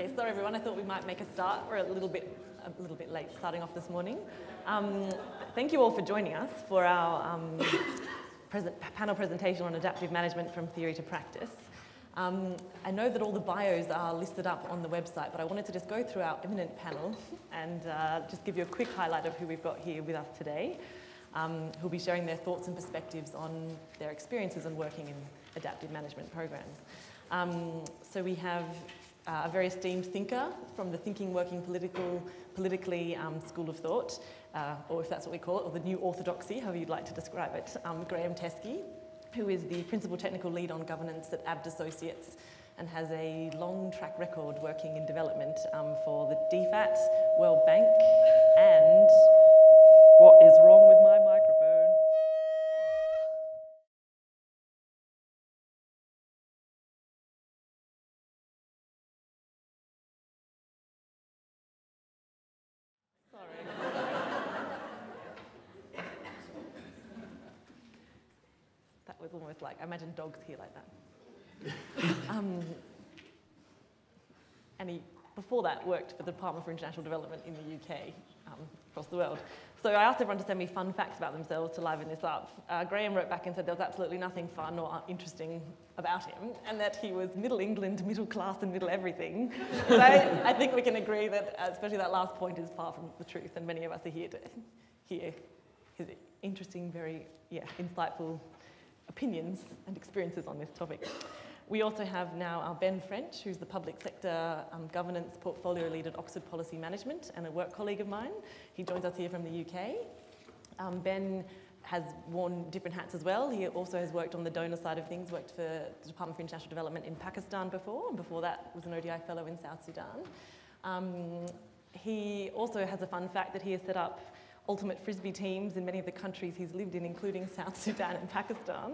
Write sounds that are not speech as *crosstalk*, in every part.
Okay, sorry everyone. I thought we might make a start. We're a little bit a little bit late starting off this morning. Um, thank you all for joining us for our um, present, panel presentation on adaptive management from theory to practice. Um, I know that all the bios are listed up on the website, but I wanted to just go through our eminent panel and uh, just give you a quick highlight of who we've got here with us today, um, who'll be sharing their thoughts and perspectives on their experiences and working in adaptive management programs. Um, so we have uh, a very esteemed thinker from the Thinking Working Political, Politically um, School of Thought, uh, or if that's what we call it, or the New Orthodoxy, however you'd like to describe it, um, Graham Teskey, who is the Principal Technical Lead on Governance at Abt Associates and has a long track record working in development um, for the DFAT, World Bank, and what is wrong with my I imagine dogs here like that. *laughs* um, and he, before that, worked for the Department for International Development in the UK, um, across the world. So I asked everyone to send me fun facts about themselves to liven this up. Uh, Graham wrote back and said there was absolutely nothing fun or interesting about him, and that he was middle England, middle class, and middle everything. *laughs* but I, I, think we can agree that, uh, especially that last point, is far from the truth, and many of us are here to hear his interesting, very yeah, insightful opinions and experiences on this topic. We also have now our Ben French, who's the public sector um, governance portfolio lead at Oxford Policy Management and a work colleague of mine. He joins us here from the UK. Um, ben has worn different hats as well. He also has worked on the donor side of things, worked for the Department for International Development in Pakistan before, and before that was an ODI fellow in South Sudan. Um, he also has a fun fact that he has set up ultimate frisbee teams in many of the countries he's lived in, including South *laughs* Sudan and Pakistan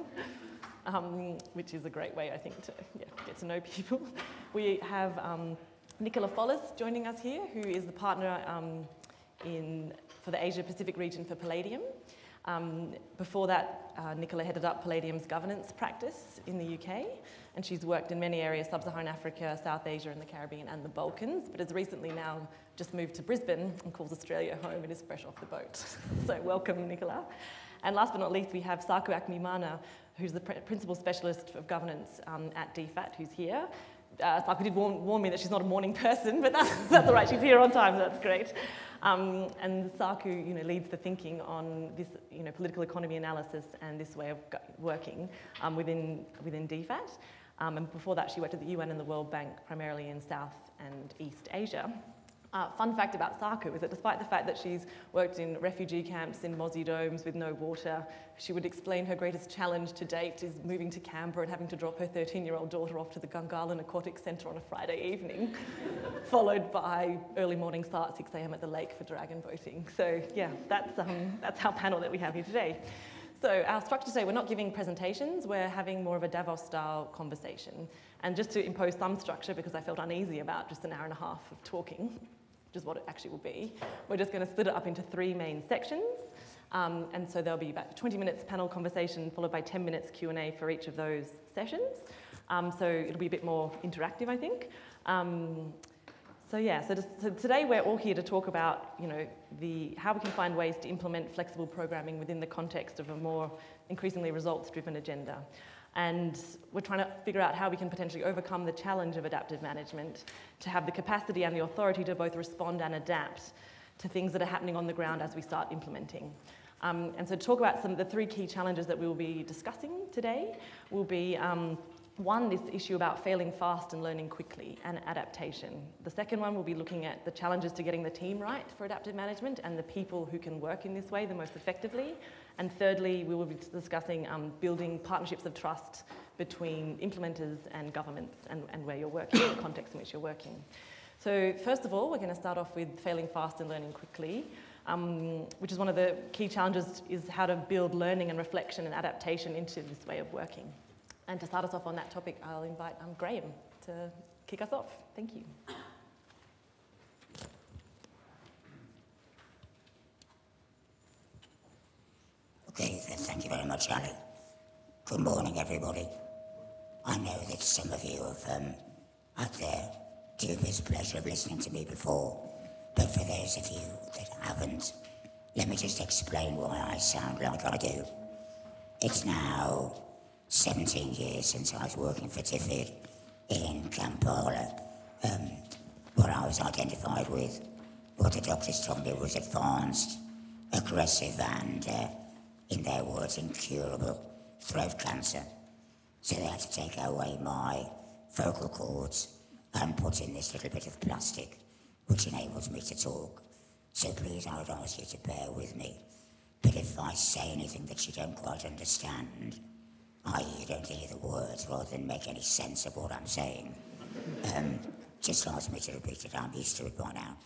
um, which is a great way, I think, to yeah, get to know people. *laughs* We have um, Nicola Follis joining us here, who is the partner um, in, for the Asia Pacific region for Palladium. Um, before that, uh, Nicola headed up Palladium's governance practice in the UK, and she's worked in many areas, sub-Saharan Africa, South Asia and the Caribbean and the Balkans, but has recently now just moved to Brisbane and calls Australia home and is fresh off the boat. *laughs* so welcome, Nicola. And last but not least, we have Saku Akmeemana, who's the principal specialist of governance um, at DFAT, who's here. Uh, Saku did warn, warn, me that she's not a morning *laughs* person, but that's, *laughs* that's all right, she's here on time, so that's great. Um, and Saku, you know, leads the thinking on this, you know, political economy analysis and this way of working um, within, within DFAT. Um, and before that, she worked at the UN and the World Bank, primarily in South and East Asia. Uh, fun fact about Saku is that despite the fact that she's worked in refugee camps in mozzie domes with no water, she would explain her greatest challenge to date is moving to Canberra and having to drop her 13-year-old daughter off to the Gungahlin Aquatic Centre on a Friday evening, *laughs* followed by early morning start at 6 a.m. at the lake for dragon boating. So yeah, that's, um, that's our panel that we have here today. So our structure today, we're not giving presentations, we're having more of a Davos-style conversation. And just to impose some structure, because I felt uneasy about just an hour and a half of talking, which is what it actually will be. We're just going to split it up into three main sections. Um, and so there'll be about 20 minutes panel conversation followed by 10 minutes Q&A for each of those sessions. Um, so it'll be a bit more interactive, I think. Um, so yeah, so, just, so, today we're all here to talk about, you know, the, how we can find ways to implement flexible programming within the context of a more increasingly results-driven agenda. And we're trying to figure out how we can potentially overcome the challenge of adaptive management to have the capacity and the authority to both respond and adapt to things that are happening on the ground as we start implementing. Um, and so talk about some of the three key challenges that we will be discussing today will be um, one, this issue about failing fast and learning quickly and adaptation. The second one will be looking at the challenges to getting the team right for adaptive management and the people who can work in this way the most effectively. And thirdly, we will be discussing um, building partnerships of trust between implementers and governments and, and where you're working, the context in which you're working. So first of all, we're going to start off with failing fast and learning quickly, um, which is one of the key challenges is how to build learning and reflection and adaptation into this way of working. And to start us off on that topic, I'll invite um, Graham to kick us off. Thank you. Okay, thank you very much, Annie. Good morning, everybody. I know that some of you have, um, out there, dubious pleasure of listening to me before, but for those of you that haven't, let me just explain why I sound like I do. It's now 17 years since I was working for DFID in Kampala, um, where I was identified with what the doctors told me was advanced, aggressive, and, uh, in their words, incurable throat cancer. So they had to take away my vocal cords and put in this little bit of plastic which enables me to talk. So please, I would ask you to bear with me. But if I say anything that you don't quite understand, i.e. you don't hear the words rather than make any sense of what I'm saying, um, just ask me to repeat it. I'm used to it by now.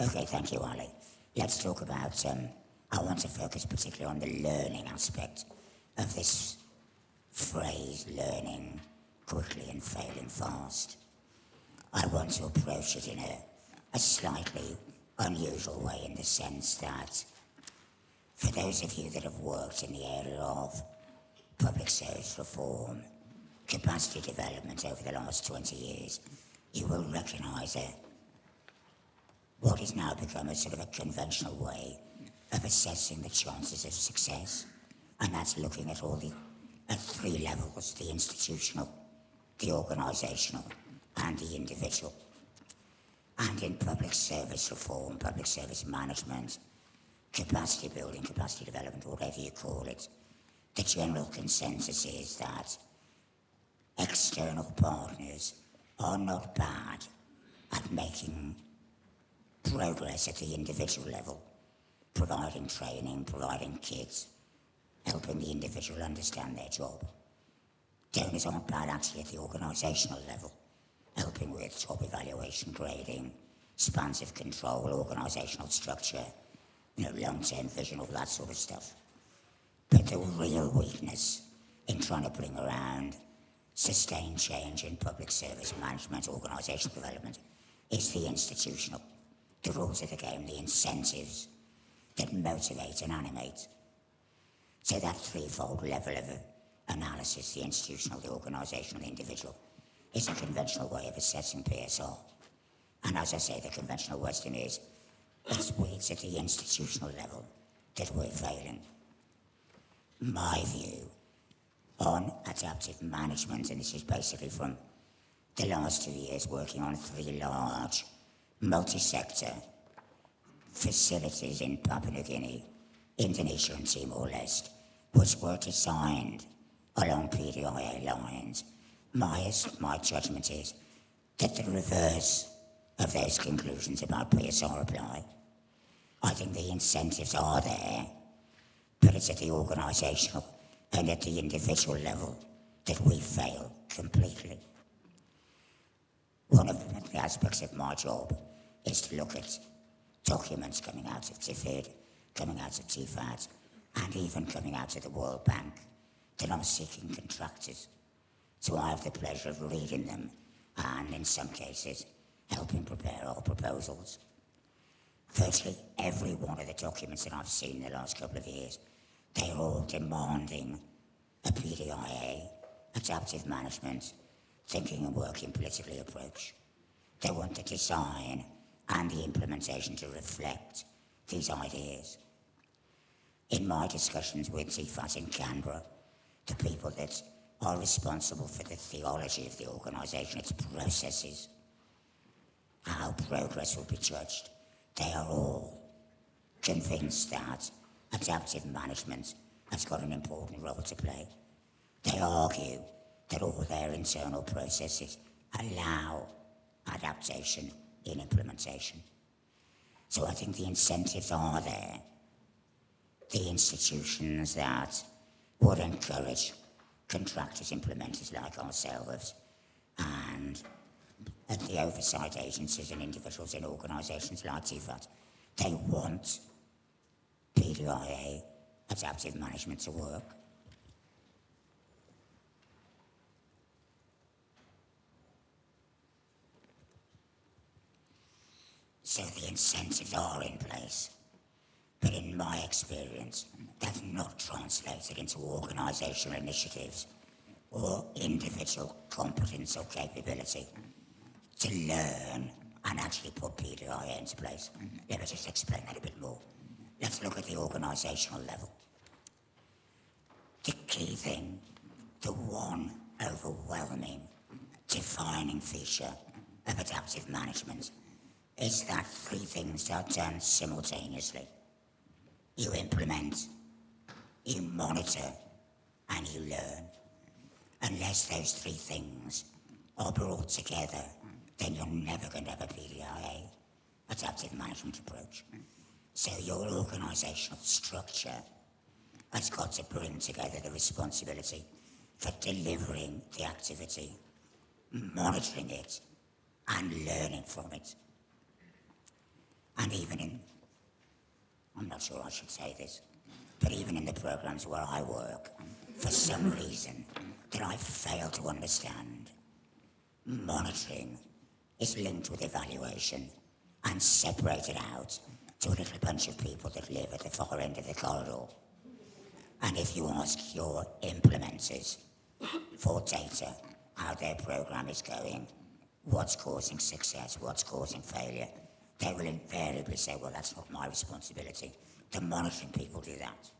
Okay, thank you, Ali. Let's talk about, um, I want to focus particularly on the learning aspect of this phrase, learning quickly and failing fast. I want to approach it in a, a slightly unusual way in the sense that for those of you that have worked in the area of public service reform, capacity development over the last 20 years, you will recognise a, what has now become a sort of a conventional way of assessing the chances of success. And that's looking at all the, at three levels, the institutional, the organisational, and the individual. And in public service reform, public service management, capacity building, capacity development, whatever you call it, the general consensus is that external partners are not bad at making progress at the individual level, providing training, providing kids, helping the individual understand their job. Donors aren't bad actually at the organisational level helping with job evaluation, grading, expansive control, organisational structure, you know, long-term vision, all that sort of stuff. But the real weakness in trying to bring around sustained change in public service management, organisation development, is the institutional, the rules of the game, the incentives that motivate and animate. So that threefold level of analysis, the institutional, the organisational, the individual, is a conventional way of assessing PSR. And as I say, the conventional wisdom is it's, it's at the institutional level that we're failing. My view on adaptive management, and this is basically from the last two years working on three large multi-sector facilities in Papua New Guinea, Indonesia and Timor-Leste, which were designed along PDIA lines my, my judgment is that the reverse of those conclusions about PSR apply. I think the incentives are there, but it's at the organisational and at the individual level that we fail completely. One of the aspects of my job is to look at documents coming out of DFID, coming out of DFAT, and even coming out of the World Bank that are seeking contractors so I have the pleasure of reading them and, in some cases, helping prepare our proposals. Firstly, every one of the documents that I've seen in the last couple of years, they're all demanding a PDIA, adaptive management, thinking and working politically approach. They want the design and the implementation to reflect these ideas. In my discussions with DFAT in Canberra, the people that are responsible for the theology of the organisation, its processes, how progress will be judged. They are all convinced that adaptive management has got an important role to play. They argue that all their internal processes allow adaptation in implementation. So I think the incentives are there. The institutions that would encourage contractors, implementers like ourselves, and the oversight agencies and individuals in organisations like DFAT, they want PDIA adaptive management to work. So the incentives are in place. But in my experience, that's not translated into organisational initiatives or individual competence or capability to learn and actually put PDIA into place. Let me just explain that a bit more. Let's look at the organisational level. The key thing, the one overwhelming defining feature of adaptive management is that three things are done simultaneously. You implement, you monitor, and you learn. Unless those three things are brought together, then you're never going to have a PDIA, adaptive management approach. So your organisational structure has got to bring together the responsibility for delivering the activity, monitoring it, and learning from it. And even in, I'm not sure I should say this, but even in the programs where I work, for some *laughs* reason that I fail to understand, monitoring is linked with evaluation and separated out to a little bunch of people that live at the far end of the corridor. And if you ask your implementers for data, how their program is going, what's causing success, what's causing failure, they will invariably say, well, that's not my responsibility. The monitoring people do that.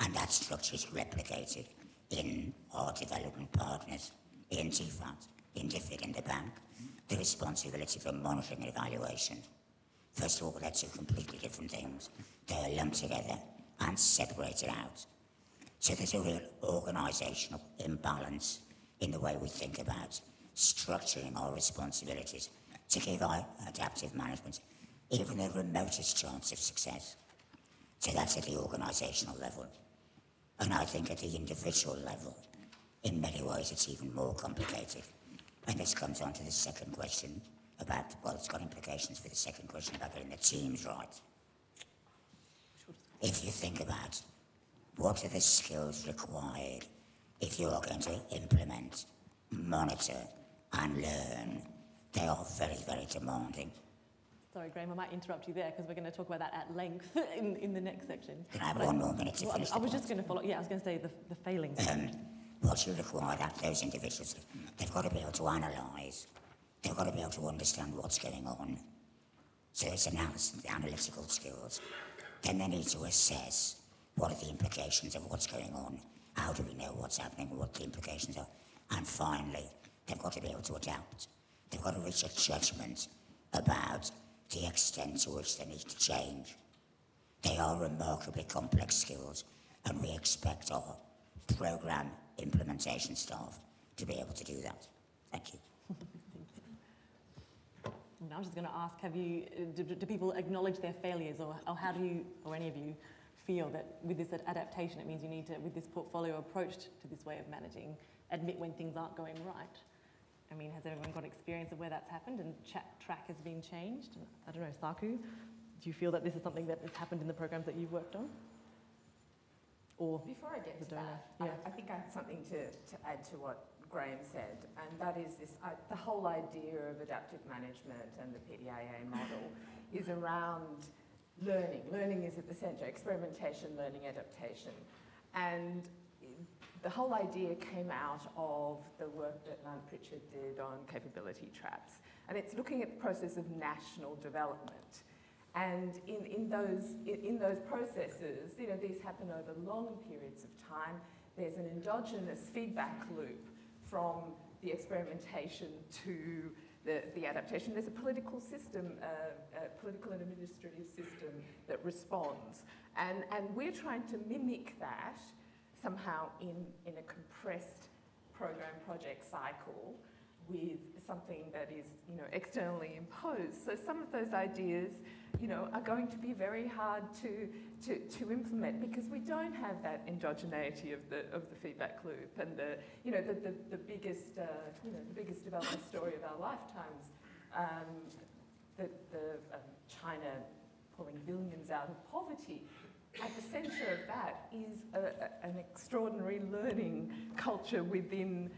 And that structure is replicated in our development partners, in DFAT, in DFID, in the bank. The responsibility for monitoring and evaluation. First of all, they're two completely different things. They're lumped together and separated out. So there's a real organisational imbalance in the way we think about structuring our responsibilities to give our adaptive management even the remotest chance of success. So that's at the organisational level. And I think at the individual level, in many ways, it's even more complicated. And this comes on to the second question about, well, it's got implications for the second question about getting the teams right. If you think about what are the skills required if you are going to implement, monitor, and learn, they are very, very demanding. Sorry, Graham, I might interrupt you there because we're going to talk about that at length *laughs* in, in the next section. Can I have But one more minute to well, finish I was point? just going to follow, yeah, I was going to say the, the failing. um, what you require that those individuals, they've got to be able to analyse, they've got to be able to understand what's going on. So it's analysis, analytical skills. Then they need to assess what are the implications of what's going on, how do we know what's happening, what the implications are. And finally, they've got to be able to adapt. They've got to reach a judgment about the extent to which they need to change. They are remarkably complex skills, and we expect our program implementation staff to be able to do that. Thank you. And I was just going to ask, have you, do, do people acknowledge their failures or, or how do you, or any of you, feel that with this adaptation, it means you need to, with this portfolio approach to this way of managing, admit when things aren't going right? I mean, has everyone got experience of where that's happened and track has been changed? I don't know, Saku, do you feel that this is something that has happened in the programs that you've worked on? Or Before I get to that, donor, I, yeah. I think I have something to, to add to what Graham said, and that is this, uh, the whole idea of adaptive management and the PDIA model *laughs* is around learning. Learning is at the centre, experimentation, learning, adaptation. And the whole idea came out of the work that Lant Pritchett did on capability traps. And it's looking at the process of national development. And in, in, those, in, in those processes, you know, these happen over long periods of time. There's an endogenous feedback loop from the experimentation to the, the adaptation. There's a political system, uh, a political and administrative system that responds. And, and we're trying to mimic that somehow in, in a compressed program project cycle with something that is, you know, externally imposed. So some of those ideas, you know, are going to be very hard to, to, to implement because we don't have that endogeneity of the, of the feedback loop and the, you know, the, the, the biggest, uh, you know, the biggest development story of our lifetimes, um, the, the um, China pulling billions out of poverty. At the centre of that is a, a, an extraordinary learning culture within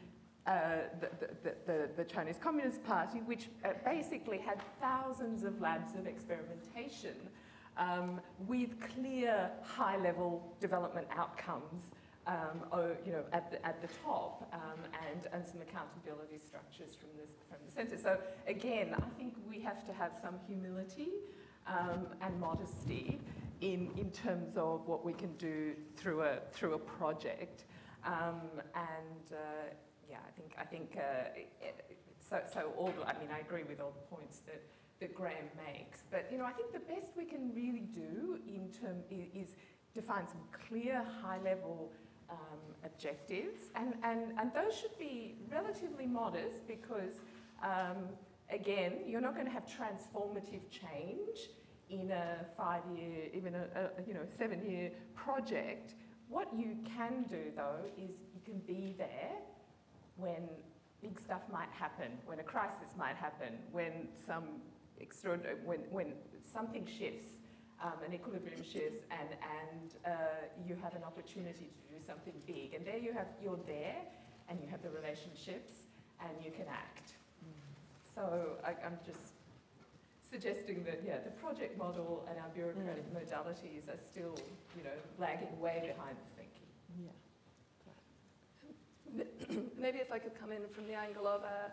uh, the, the, the, the Chinese Communist Party, which uh, basically had thousands of labs of experimentation um, with clear high level development outcomes um, oh, you know, at the, at the top um, and, and some accountability structures from, this, from the centre. So again, I think we have to have some humility um, and modesty in, in terms of what we can do through a, through a project. Um, and uh, yeah, I think, I think uh, it, so, so all I mean, I agree with all the points that, that Graham makes. But, you know, I think the best we can really do in term is, define some clear high-level um, objectives. And, and, and those should be relatively modest because, um, again, you're not going to have transformative change in a five-year, even a, a you know, seven-year project. What you can do, though, is you can be there when big stuff might happen, when a crisis might happen, when some extraordinary, when, when something shifts, um, an equilibrium shifts, and, and uh, you have an opportunity to do something big. And there you have, you're there, and you have the relationships, and you can act. So I, I'm just suggesting that, yeah, the project model and our bureaucratic mm. modalities are still, you know, lagging way behind the thinking. Yeah. Maybe if I could come in from the angle of, uh,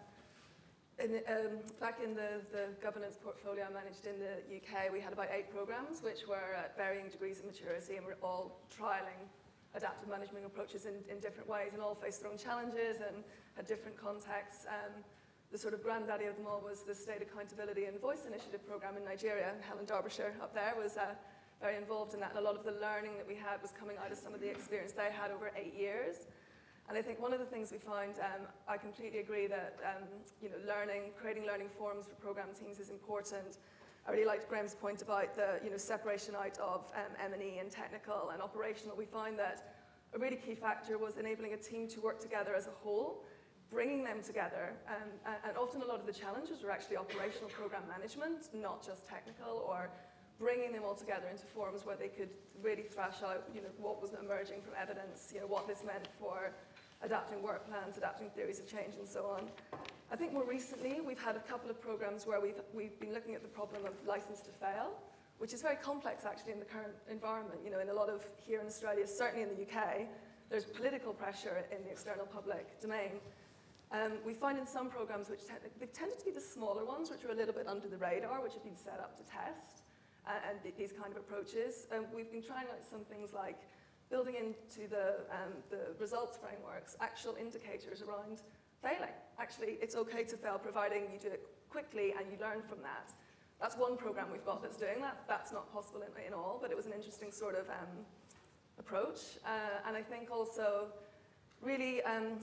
in, um, back in the, the governance portfolio I managed in the UK, we had about eight programs which were at varying degrees of maturity and we're all trialing adaptive management approaches in, in different ways and all faced their own challenges and had different contexts. Um, the sort of granddaddy of them all was the State Accountability and Voice Initiative program in Nigeria. Helen Derbyshire up there was uh, very involved in that, and a lot of the learning that we had was coming out of some of the experience they had over eight years. And I think one of the things we found, um, I completely agree that um, you know, learning, creating learning forums for program teams is important. I really liked Graham's point about the you know, separation out of um, M&E and technical and operational. We found that a really key factor was enabling a team to work together as a whole bringing them together. Um, and often a lot of the challenges were actually operational program management, not just technical, or bringing them all together into forums where they could really thrash out, you know, what was emerging from evidence, you know, what this meant for adapting work plans, adapting theories of change, and so on. I think more recently we've had a couple of programs where we've, we've been looking at the problem of license to fail, which is very complex actually in the current environment. You know, in a lot of here in Australia, certainly in the UK, there's political pressure in the external public domain um, we find in some programs, which te they've tended to be the smaller ones, which are a little bit under the radar, which have been set up to test, uh, and th these kind of approaches. Um, we've been trying out some things like building into the, um, the results frameworks actual indicators around failing. Actually, it's okay to fail providing you do it quickly and you learn from that. That's one program we've got that's doing that. That's not possible in, in all, but it was an interesting sort of um, approach. Uh, and I think also really um,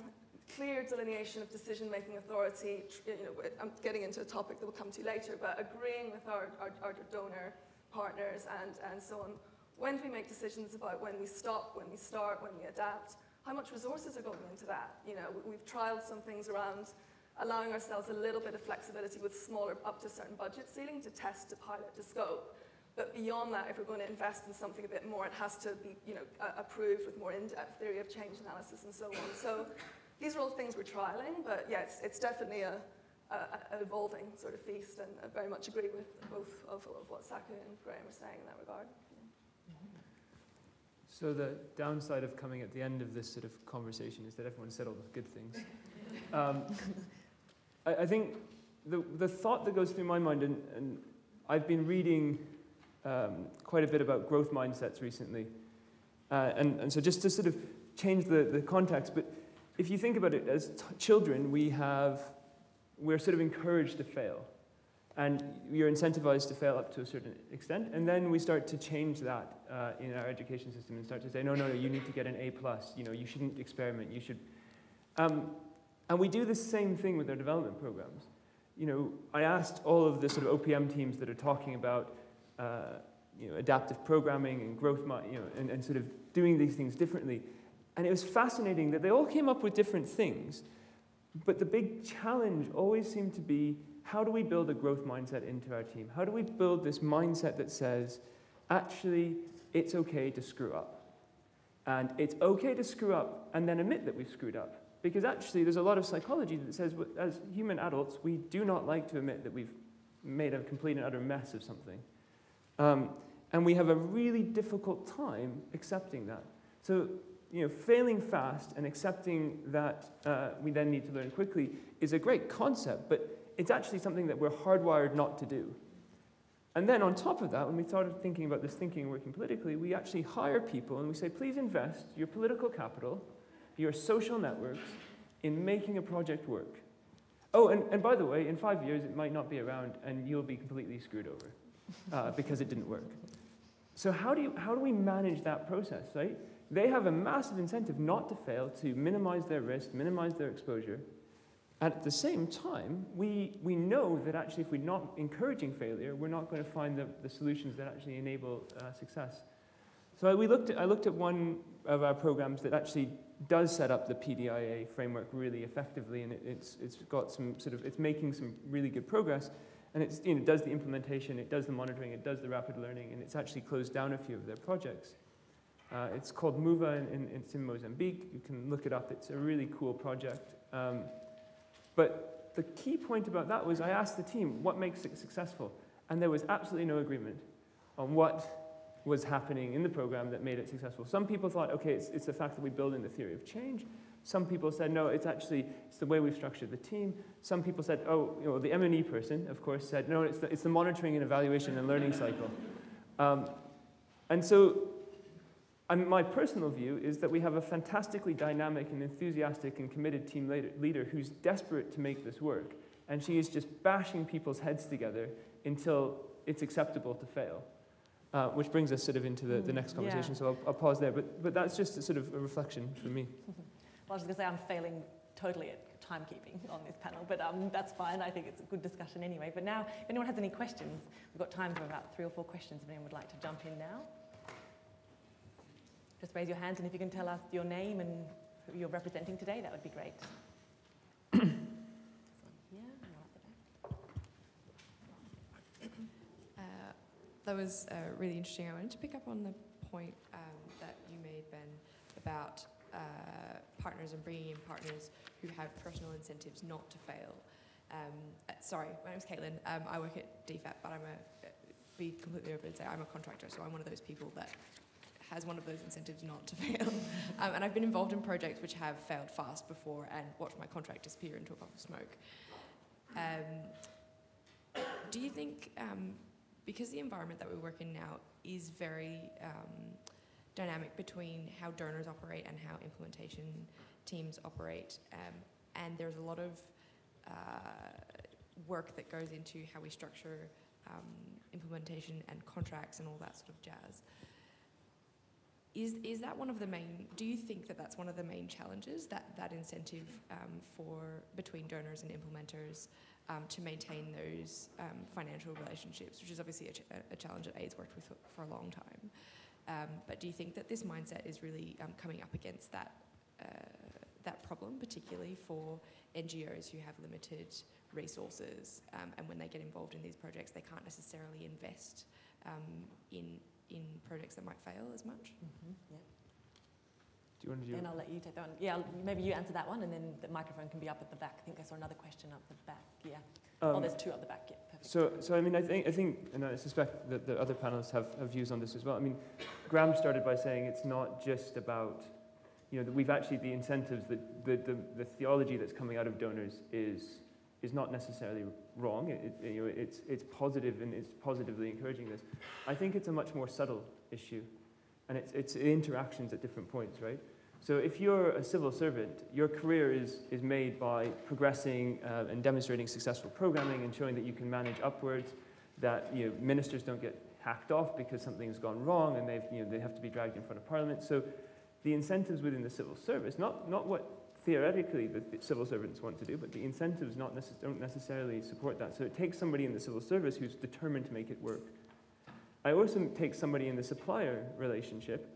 clear delineation of decision-making authority, you know, I'm getting into a topic that we'll come to later, but agreeing with our, our, our donor partners and, and so on. When do we make decisions about when we stop, when we start, when we adapt? How much resources are going into that? You know, we've trialed some things around allowing ourselves a little bit of flexibility with smaller, up to certain budget ceiling to test, to pilot, to scope. But beyond that, if we're going to invest in something a bit more, it has to be, you know, approved with more in-depth theory of change analysis and so on. So these are all things we're trialing, but yeah, it's, it's definitely a, a, evolving sort of feast, and I very much agree with both of, of what Saku and Graham were saying in that regard. So the downside of coming at the end of this sort of conversation is that everyone said all the good things. *laughs* um, I, I, think the, the thought that goes through my mind, and, and I've been reading um, quite a bit about growth mindsets recently, uh, and, and so just to sort of change the, the context, but if you think about it, as children, we have, we're sort of encouraged to fail. And are incentivized to fail up to a certain extent. And then we start to change that uh, in our education system and start to say, no, no, no, you need to get an A+. plus. You know, you shouldn't experiment. You should. Um, and we do the same thing with our development programs. You know, I asked all of the sort of OPM teams that are talking about uh, you know, adaptive programming and growth, you know, and, and sort of doing these things differently. And it was fascinating that they all came up with different things, but the big challenge always seemed to be how do we build a growth mindset into our team? How do we build this mindset that says, actually, it's okay to screw up? And it's okay to screw up and then admit that we've screwed up. Because actually, there's a lot of psychology that says, as human adults, we do not like to admit that we've made a complete and utter mess of something. Um, and we have a really difficult time accepting that. So you know, failing fast and accepting that uh, we then need to learn quickly is a great concept, but it's actually something that we're hardwired not to do. And then on top of that, when we started thinking about this thinking and working politically, we actually hire people and we say, please invest your political capital, your social networks, in making a project work. Oh, and, and by the way, in five years, it might not be around and you'll be completely screwed over uh, because it didn't work. So how do, you, how do we manage that process, right? They have a massive incentive not to fail, to minimize their risk, minimize their exposure. At the same time, we, we know that actually if we're not encouraging failure, we're not going to find the, the solutions that actually enable uh, success. So I, we looked at, I looked at one of our programs that actually does set up the PDIA framework really effectively, and it, it's, it's got some sort of, it's making some really good progress. And it's, you know, it does the implementation, it does the monitoring, it does the rapid learning, and it's actually closed down a few of their projects. Uh, it's called MOVA, and, and it's in Mozambique. You can look it up. It's a really cool project. Um, but the key point about that was I asked the team, what makes it successful? And there was absolutely no agreement on what was happening in the program that made it successful. Some people thought, okay, it's, it's the fact that we build in the theory of change. Some people said, no, it's actually it's the way we've structured the team. Some people said, oh, you know, the M&E person, of course, said, no, it's the, it's the monitoring and evaluation and learning cycle. Um, and so and my personal view is that we have a fantastically dynamic and enthusiastic and committed team leader who's desperate to make this work. And she is just bashing people's heads together until it's acceptable to fail. Uh, which brings us sort of into the, the next conversation, yeah. so I'll, I'll, pause there. But, but that's just a sort of a reflection for me. *laughs* well, I was going to say I'm failing totally at timekeeping on this panel, but um, that's fine. I think it's a good discussion anyway. But now, if anyone has any questions, we've got time for about three or four questions if anyone would like to jump in now. Just raise your hands, and if you can tell us your name and who you're representing today, that would be great. *clears throat* Uh, that was uh, really interesting. I wanted to pick up on the point um, that you made, Ben, about uh, partners and bringing in partners who have personal incentives not to fail. Um, uh, sorry, my name's Caitlin. Um, I work at DFAT, but I'm a, be completely open and say I'm a contractor, so I'm one of those people that has one of those incentives not to *laughs* fail. um, and I've been involved in projects which have failed fast before and watched my contract disappear into a puff of smoke. Um, do you think, um, because the environment that we work in now is very um, dynamic between how donors operate and how implementation teams operate, um, and there's a lot of uh, work that goes into how we structure um, implementation and contracts and all that sort of jazz. Is, is that one of the main, do you think that that's one of the main challenges, that, that incentive um, for, between donors and implementers um, to maintain those um, financial relationships, which is obviously a, ch a, challenge that AIDS worked with for, a long time. Um, but do you think that this mindset is really um, coming up against that, uh, that problem, particularly for NGOs who have limited resources um, and when they get involved in these projects, they can't necessarily invest in in projects that might fail as much. Mm-hmm, yeah. Do you want to do And I'll let you take that one. Yeah, maybe you answer that one, and then the microphone can be up at the back. I think I saw another question up the back. Yeah. Um, oh, there's two up the back. Yeah, perfect. So, so I mean, I think, I think, and I suspect that the other panelists have, have views on this as well. I mean, Graham started by saying it's not just about, you know, that we've actually the incentives, the, the, the, the theology that's coming out of donors is is not necessarily wrong. It, it, you know, it's, it's positive and it's positively encouraging this. I think it's a much more subtle issue, and it's, it's interactions at different points, right? So if you're a civil servant, your career is, is made by progressing uh, and demonstrating successful programming and showing that you can manage upwards, that you know, ministers don't get hacked off because something's gone wrong and they've, you know, they have to be dragged in front of parliament. So the incentives within the civil service, not, not what theoretically the civil servants want to do, but the incentives not necess don't necessarily support that. So it takes somebody in the civil service who's determined to make it work. I also take somebody in the supplier relationship,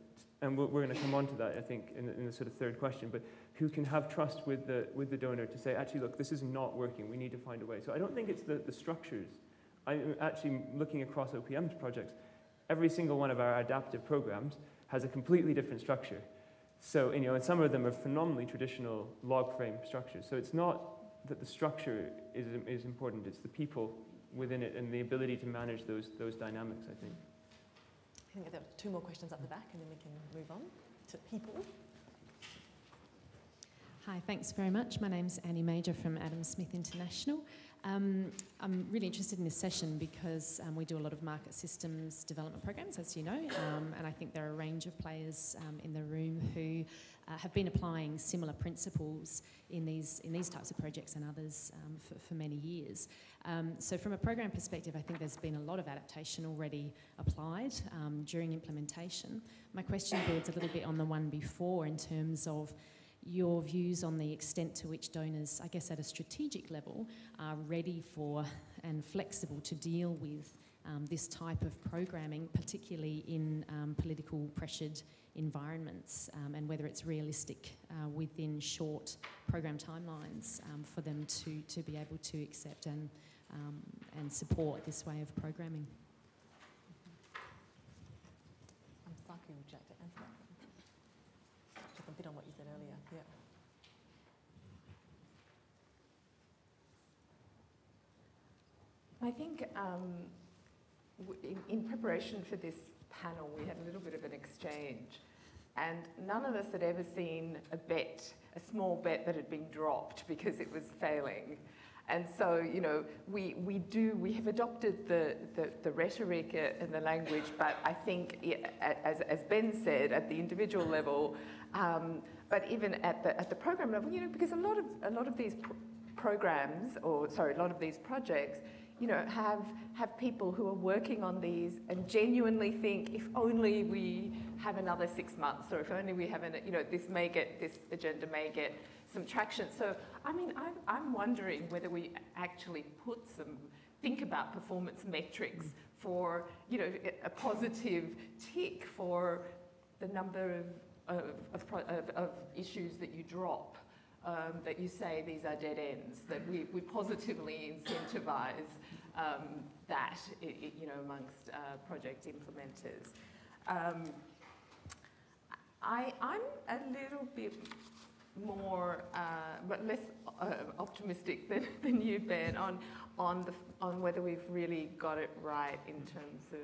and we're, we're going to come on to that, I think, in the, in the sort of third question, but who can have trust with the, with the donor to say, actually, look, this is not working, we need to find a way. So I don't think it's the, the structures. I'm actually looking across OPM's projects. Every single one of our adaptive programs has a completely different structure. So, you know, and some of them are phenomenally traditional log frame structures. So it's not that the structure is, is important, it's the people within it and the ability to manage those, those dynamics, I think. I think there are two more questions up the back and then we can move on to people. Hi, thanks very much. My name's Annie Major from Adam Smith International. Um, I'm really interested in this session because um, we do a lot of market systems development programs, as you know, um, and I think there are a range of players um, in the room who uh, have been applying similar principles in these in these types of projects and others um, for, for, many years. Um, so, from a program perspective, I think there's been a lot of adaptation already applied during implementation. My question builds a little bit on the one before in terms of your views on the extent to which donors, I guess at a strategic level, are ready for and flexible to deal with um, this type of programming, particularly in um, political pressured environments, um, and whether it's realistic uh, within short program timelines um, for them to, to be able to accept and, um, and support this way of programming. bit on what you said earlier. Yeah. I think um, in, in, preparation for this panel, we had a little bit of an exchange, and none of us had ever seen a bet, a small bet that had been dropped because it was failing. And so, you know, we, we do, we have adopted the, the, the rhetoric and the language, but I think, as, as Ben said, at the individual level, um, but even at the, at the program level, you know, because a lot of, a lot of these pr programs, or sorry, a lot of these projects, you know, have, have people who are working on these and genuinely think if only we have another six months or if only we have, an, you know, this may get, this agenda may get some traction. So, I mean, I'm, I'm wondering whether we actually put some, think about performance metrics for, you know, a positive tick for the number of of, of, of, issues that you drop, um, that you say these are dead ends, that we, we positively incentivize um, that, you know, amongst uh, project implementers. Um, I, I'm a little bit more, uh, but less uh, optimistic than, than you, Ben, on, on, the, on whether we've really got it right in terms of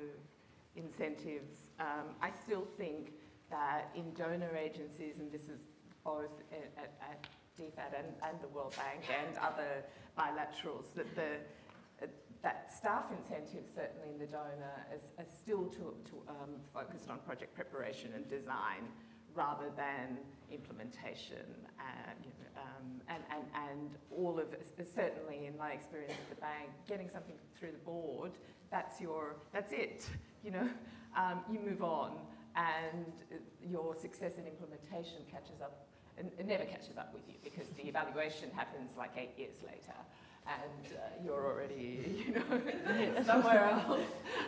incentives. Um, I still think that in donor agencies, and this is both at, at DFAT and, and, the World Bank and other bilaterals, that the that staff incentives, certainly in the donor, is, is still to, to um, focused on project preparation and design rather than implementation. And, um, and, and, and all of certainly in my experience at the bank, getting something through the board, that's your, that's it, you know. Um, you move on and your success in implementation catches up, it never catches up with you because the evaluation happens like eight years later and uh, you're already, *laughs* you know, *laughs* somewhere else.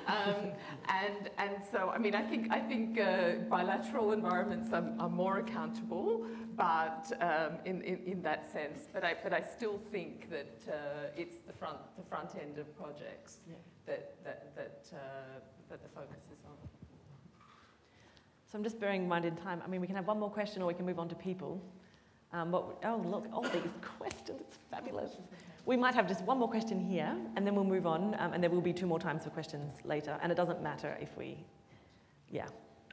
Um, and, and so, I mean, I think, I think uh, bilateral environments are, are, more accountable, but um, in, in, in, that sense, but I, but I still think that uh, it's the front, the front end of projects yeah. that, that, that, uh, that the focus is on. So I'm just bearing in mind in time, I mean, we can have one more question or we can move on to people. Um, but, oh, look, all these *laughs* questions, it's fabulous. We might have just one more question here, and then we'll move on, um, and there will be two more times for questions later. And it doesn't matter if we, yeah,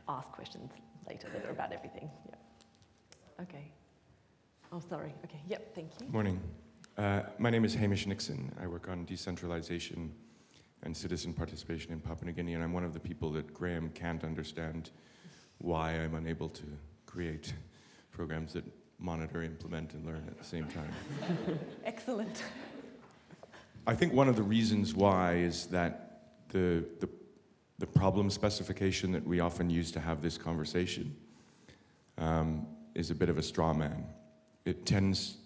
ask questions later that are about everything. Yeah. Okay. Oh, sorry. Okay. Yep. Thank you. Morning. Uh, my name is Hamish Nixon. I work on decentralization and citizen participation in Papua New Guinea, and I'm one of the people that Graham can't understand why I'm unable to create programs that monitor, implement, and learn at the same time. *laughs* Excellent. I think one of the reasons why is that the, the, the problem specification that we often use to have this conversation um, is a bit of a straw man. It tends,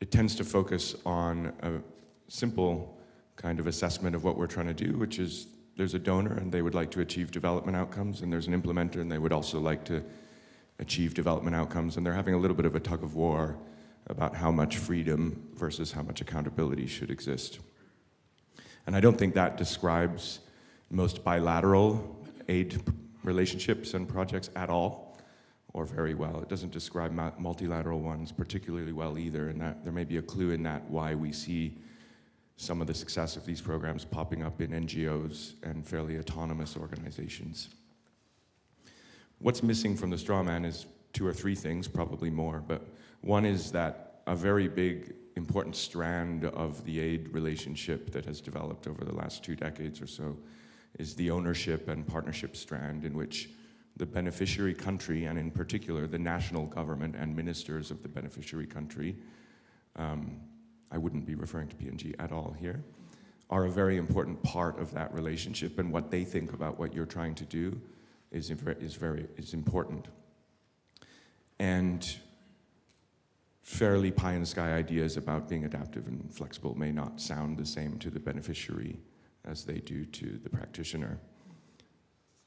it tends to focus on a simple kind of assessment of what we're trying to do, which is there's a donor and they would like to achieve development outcomes, and there's an implementer and they would also like to achieve development outcomes, and they're having a little bit of a tug of war about how much freedom versus how much accountability should exist. And I don't think that describes most bilateral aid relationships and projects at all, or very well. It doesn't describe multilateral ones particularly well either, and that there may be a clue in that why we see some of the success of these programs popping up in NGOs and fairly autonomous organizations. What's missing from the straw man is two or three things, probably more, but One is that a very big, important strand of the aid relationship that has developed over the last two decades or so is the ownership and partnership strand, in which the beneficiary country, and in particular the national government and ministers of the beneficiary country, um, I wouldn't be referring to PNG at all here, are a very important part of that relationship, and what they think about what you're trying to do is, is very is important. And fairly pie in the sky ideas about being adaptive and flexible may not sound the same to the beneficiary as they do to the practitioner.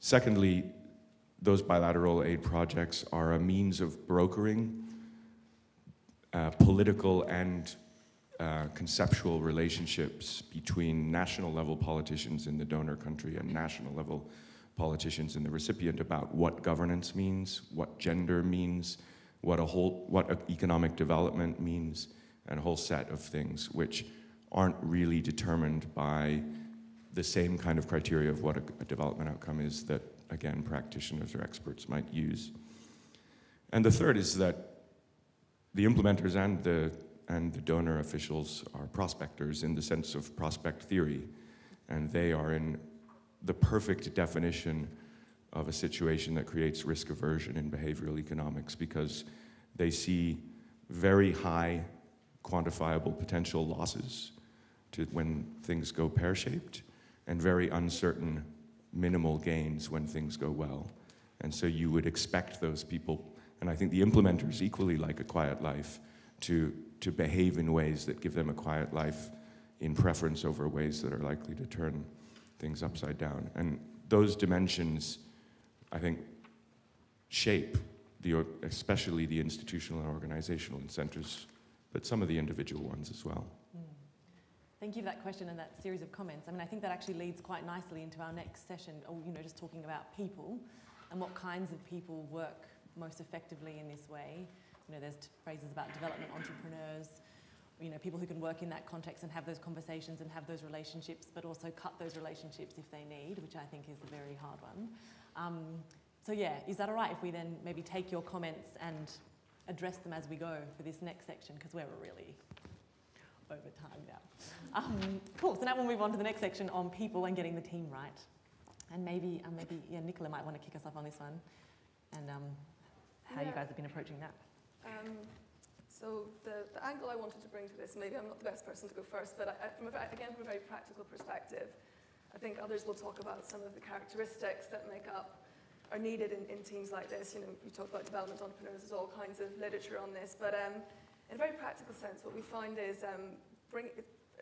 Secondly, those bilateral aid projects are a means of brokering uh, political and uh, conceptual relationships between national level politicians in the donor country and national level politicians in the recipient about what governance means, what gender means, what a whole what economic development means, and a whole set of things which aren't really determined by the same kind of criteria of what a, a development outcome is that again, practitioners or experts might use. And the third is that the implementers and the, and the donor officials are prospectors in the sense of prospect theory, and they are in the perfect definition of a situation that creates risk aversion in behavioral economics because they see very high quantifiable potential losses to when things go pear-shaped and very uncertain minimal gains when things go well. And so you would expect those people, and I think the implementers equally like a quiet life, to, to behave in ways that give them a quiet life in preference over ways that are likely to turn things upside down. And those dimensions, I think, shape the, especially the institutional and organizational incentives, but some of the individual ones as well. Mm. Thank you for that question and that series of comments. I mean, I think that actually leads quite nicely into our next session, or, you know, just talking about people and what kinds of people work most effectively in this way. You know, there's phrases about development entrepreneurs, you know, people who can work in that context and have those conversations and have those relationships, but also cut those relationships if they need, which I think is a very hard one. Um, so yeah, is that all right if we then maybe take your comments and address them as we go for this next section, because we're really over time now. Um, cool, so now we'll move on to the next section on people and getting the team right. And maybe, um, maybe yeah, Nicola might want to kick us off on this one and um, how yeah. you guys have been approaching that. Um, so the, the angle I wanted to bring to this, maybe I'm not the best person to go first, but I, I, from a, again, from a very practical perspective, I think others will talk about some of the characteristics that make up are needed in, in teams like this. You know, you talk about development entrepreneurs, there's all kinds of literature on this, but um, in a very practical sense, what we find is um, bring,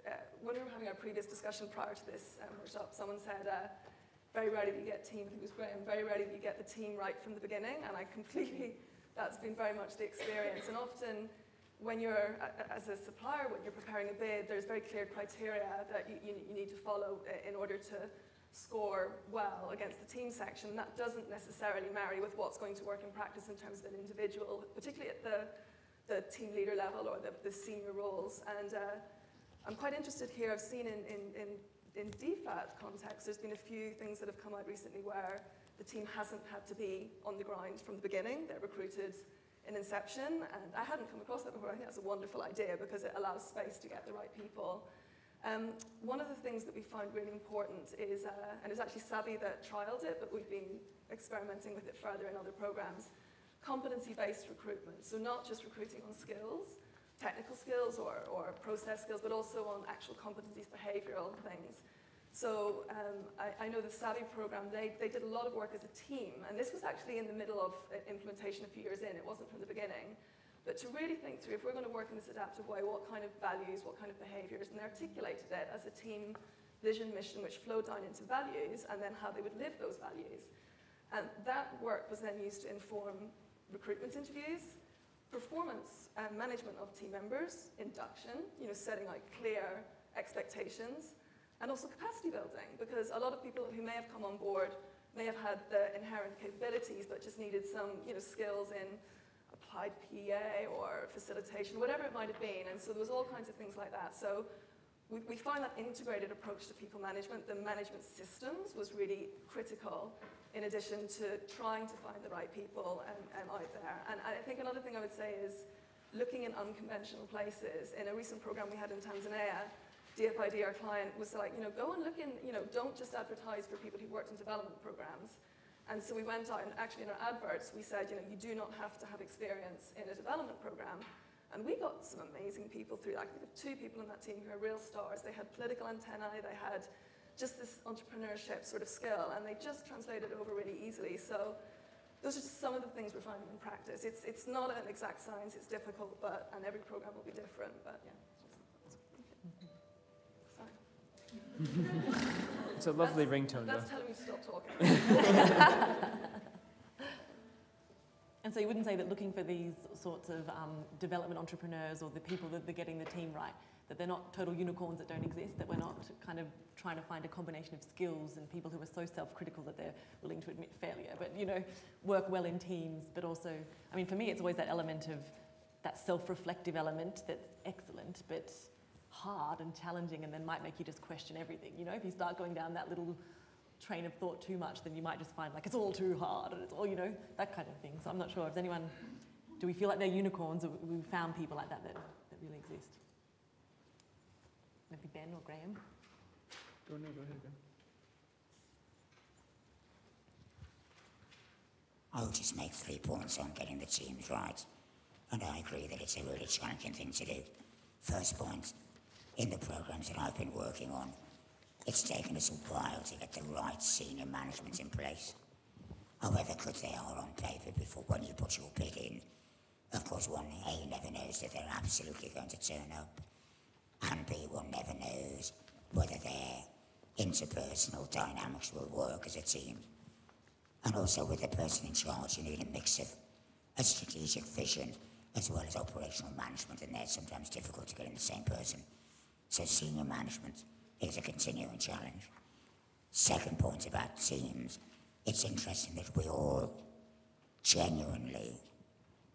uh, when we were having our previous discussion prior to this um, workshop, someone said, uh, very rarely do you get team, I think it was Graham, very rarely do you get the team right from the beginning, and I completely, that's been very much the experience. And often, when you're, as a supplier, when you're preparing a bid, there's very clear criteria that you, you, need to follow in order to score well against the team section. That doesn't necessarily marry with what's going to work in practice in terms of an individual, particularly at the the team leader level or the, the senior roles. And uh, I'm quite interested here. I've seen in, in, in, in DFAT context, there's been a few things that have come out recently where the team hasn't had to be on the ground from the beginning. They're recruited in inception, and I hadn't come across that before. I think that's a wonderful idea because it allows space to get the right people. Um, one of the things that we found really important is, uh, and it's actually SAVI that trialed it, but we've been experimenting with it further in other programs, competency-based recruitment. So not just recruiting on skills, technical skills or, or process skills, but also on actual competencies, behavioral things. So um, I, I, know the SAVI program, they, they did a lot of work as a team, and this was actually in the middle of uh, implementation a few years in, it wasn't from the beginning. But to really think through, if we're going to work in this adaptive way, what kind of values, what kind of behaviors, and they articulated it as a team vision, mission, which flowed down into values, and then how they would live those values. And that work was then used to inform recruitment interviews, performance and management of team members, induction, you know, setting out clear expectations, and also capacity building, because a lot of people who may have come on board may have had the inherent capabilities, but just needed some, you know, skills in applied PA or facilitation, whatever it might have been. And so there was all kinds of things like that. So we, we find that integrated approach to people management, the management systems was really critical in addition to trying to find the right people and, and out there. And I think another thing I would say is looking in unconventional places. In a recent program we had in Tanzania, DFID, our client, was like, you know, go and look in, you know, don't just advertise for people who worked in development programs. And so we went out and actually in our adverts, we said, you know, you do not have to have experience in a development program. And we got some amazing people through that. We have two people on that team who are real stars. They had political antennae, they had just this entrepreneurship sort of skill, and they just translated over really easily. So those are just some of the things we're finding in practice. It's, it's not an exact science, it's difficult, but, and every program will be different, but yeah. *laughs* It's a lovely ringtone, though. That's telling me to stop talking. *laughs* And so you wouldn't say that looking for these sorts of um, development entrepreneurs or the people that are getting the team right, that they're not total unicorns that don't exist, that we're not kind of trying to find a combination of skills and people who are so self-critical that they're willing to admit failure, but you know, work well in teams, but also, I mean, for me, it's always that element of that self-reflective element that's excellent, but hard and challenging and then might make you just question everything. You know, if you start going down that little train of thought too much, then you might just find like it's all too hard and it's all, you know, that kind of thing. So I'm not sure if anyone, do we feel like they're unicorns or we've found people like that that, that really exist? Maybe Ben or Graham? Go, no, go ahead, Ben. I'll just make three points on getting the teams right. And I agree that it's a really challenging thing to do. First point, in the programs that I've been working on, it's taken us a while to get the right senior management in place. However good they are on paper before when you put your bid in, of course one A never knows that they're absolutely going to turn up, and B one never knows whether their interpersonal dynamics will work as a team. And also with the person in charge, you need a mix of a strategic vision as well as operational management, and they're sometimes difficult to get in the same person. So senior management is a continuing challenge. Second point about teams, it's interesting that we all genuinely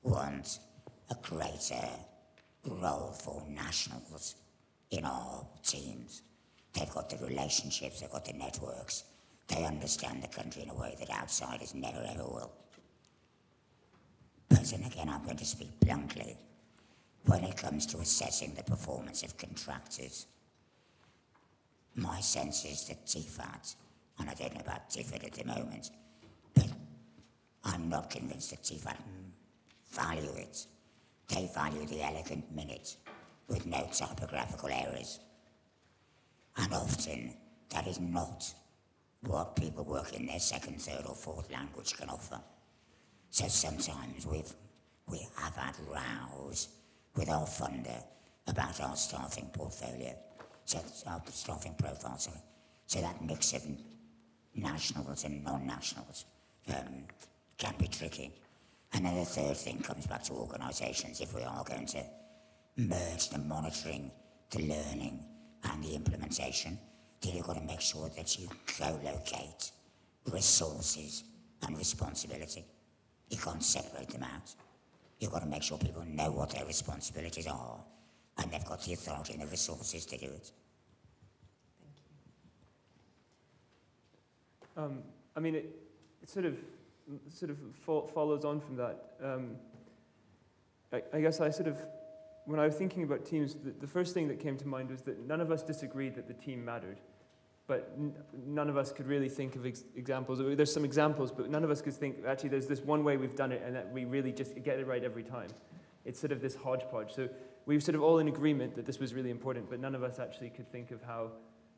want a greater role for nationals in our teams. They've got the relationships, they've got the networks, they understand the country in a way that outsiders never ever will. But then again, I'm going to speak bluntly. When it comes to assessing the performance of contractors, my sense is that DFAT, and I don't know about DFID at the moment, but I'm not convinced that DFAT value it. They value the elegant minute with no typographical errors. And often that is not what people working their second, third, or fourth language can offer. So sometimes we've, we have had rows with our funder about our staffing portfolio, so our staffing profile, sorry. So that mix of nationals and non-nationals um, can be tricky. And then the third thing comes back to organisations. If we are going to merge the monitoring, the learning, and the implementation, then you've got to make sure that you co-locate resources and responsibility. You can't separate them out. You've got to make sure people know what their responsibilities are and they've got the authority and the resources to do it. Thank you. Um, I mean, it, it sort of sort of fo- follows on from that. Um, I, I, guess I sort of, when I was thinking about teams, the, the, first thing that came to mind was that none of us disagreed that the team mattered, but none of us could really think of ex- examples. There's some examples, but none of us could think actually there's this one way we've done it and that we really just get it right every time. It's sort of this hodgepodge. So we were sort of all in agreement that this was really important, but none of us actually could think of how,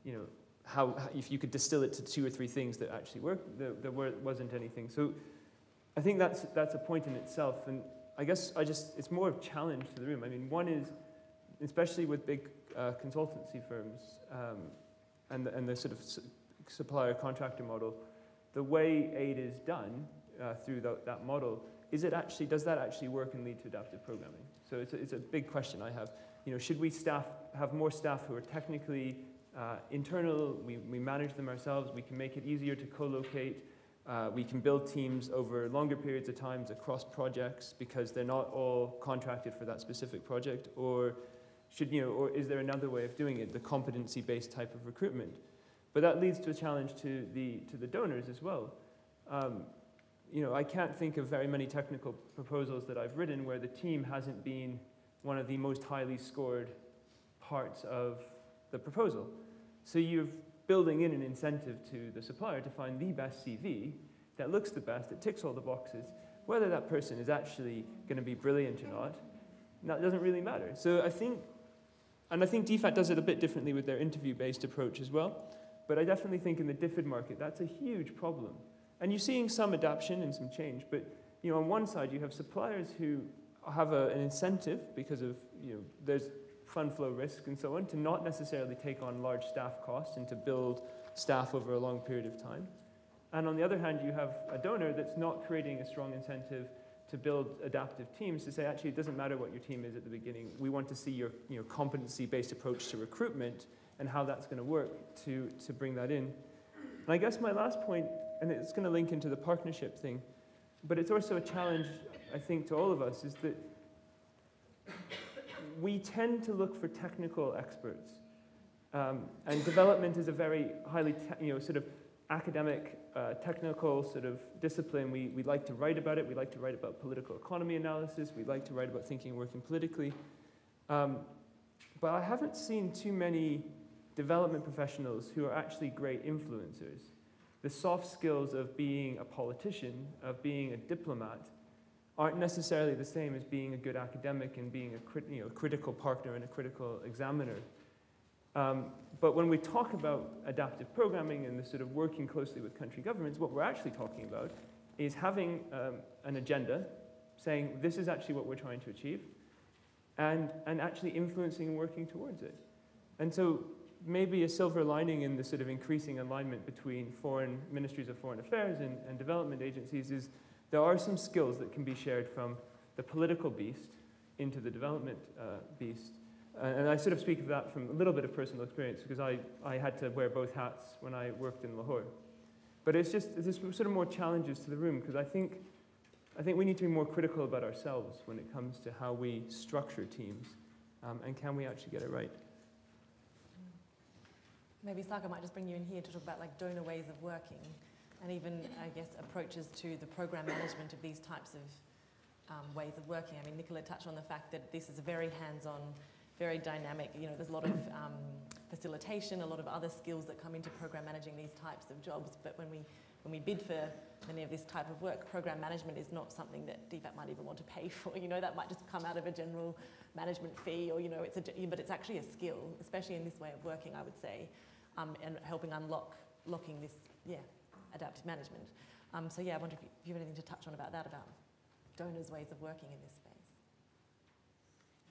you know, how, if you could distill it to two or three things that actually worked, there, there wasn't anything. So I think that's, that's a point in itself. And I guess I just, it's more of a challenge to the room. I mean, one is, especially with big uh, consultancy firms um, and, the, and the sort of su- supplier contractor model, the way aid is done uh, through the, that model, is it actually, does that actually work and lead to adaptive programming? So it's a, it's a big question I have. You know, should we staff, have more staff who are technically uh, internal, we, we manage them ourselves, we can make it easier to co-locate, uh, we can build teams over longer periods of times across projects because they're not all contracted for that specific project, or should, you know, or is there another way of doing it, the competency-based type of recruitment? But that leads to a challenge to the, to the donors as well. Um, you know, I can't think of very many technical proposals that I've written where the team hasn't been one of the most highly scored parts of the proposal. So you're building in an incentive to the supplier to find the best CV that looks the best, that ticks all the boxes. Whether that person is actually going to be brilliant or not, that doesn't really matter. So I think, and I think DFAT does it a bit differently with their interview-based approach as well. But I definitely think in the DFID market, that's a huge problem. And you're seeing some adaptation and some change, but you know, on one side you have suppliers who have a, an incentive because of, you know, there's fund flow risk and so on, to not necessarily take on large staff costs and to build staff over a long period of time. And on the other hand, you have a donor that's not creating a strong incentive to build adaptive teams to say, actually, it doesn't matter what your team is at the beginning. We want to see your you know, competency-based approach to recruitment and how that's going to work to, to bring that in. And I guess my last point, and it's going to link into the partnership thing, but it's also a challenge, I think, to all of us, is that we tend to look for technical experts. Um, and development is a very highly, you know, sort of academic, uh, technical sort of discipline. We, we like to write about it. We like to write about political economy analysis. We like to write about thinking and working politically. Um, but I haven't seen too many development professionals who are actually great influencers. The soft skills of being a politician, of being a diplomat, aren't necessarily the same as being a good academic and being a crit you know, critical partner and a critical examiner. Um, but when we talk about adaptive programming and the sort of working closely with country governments, what we're actually talking about is having um, an agenda, saying this is actually what we're trying to achieve, and, and actually influencing and working towards it. And so maybe a silver lining in the sort of increasing alignment between foreign ministries of foreign affairs and, and development agencies is there are some skills that can be shared from the political beast into the development uh, beast. Uh, and I sort of speak of that from a little bit of personal experience because I, I had to wear both hats when I worked in Lahore. But it's just there's sort of more challenges to the room because I think, I think we need to be more critical about ourselves when it comes to how we structure teams um, and can we actually get it right. Maybe Saka might just bring you in here to talk about like donor ways of working and even, I guess, approaches to the program management of these types of um, ways of working. I mean, Nicola touched on the fact that this is a very hands-on, very dynamic, you know, there's a lot of um, facilitation, a lot of other skills that come into program managing these types of jobs, but when we, when we bid for many of this type of work, program management is not something that DFAT might even want to pay *laughs* for, you know, that might just come out of a general management fee or, you know, it's a, but it's actually a skill, especially in this way of working, I would say, um, and helping unlock, locking this, yeah, adaptive management. Um, so yeah, I wonder if you, if you have anything to touch on about that, about donors' ways of working in this space.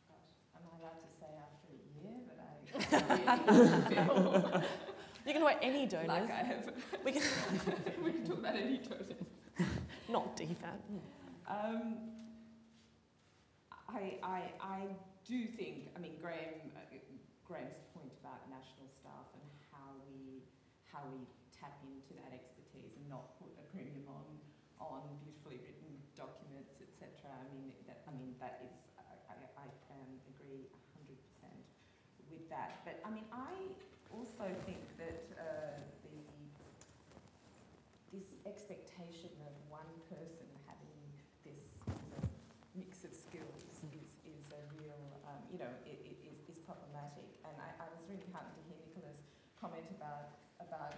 Gosh, am I allowed to say after a year that I really feel You can write any donors. like I have? We can, *laughs* we can talk about any donors. not DFAT. Um, I, I, I do think, I mean, Graham, uh, Graham's point about national staff and how we, how we tap into that expertise and not put a premium on, on beautifully written documents, etc. I mean, that, I mean, that is, I, I, I um, agree 100% with that. But I mean, I also think that uh, the, this expectation of one person having this mix of skills is, is a real, um, you know, it, it is, is problematic. And I, I was really heartened to hear Nicola's comment about, about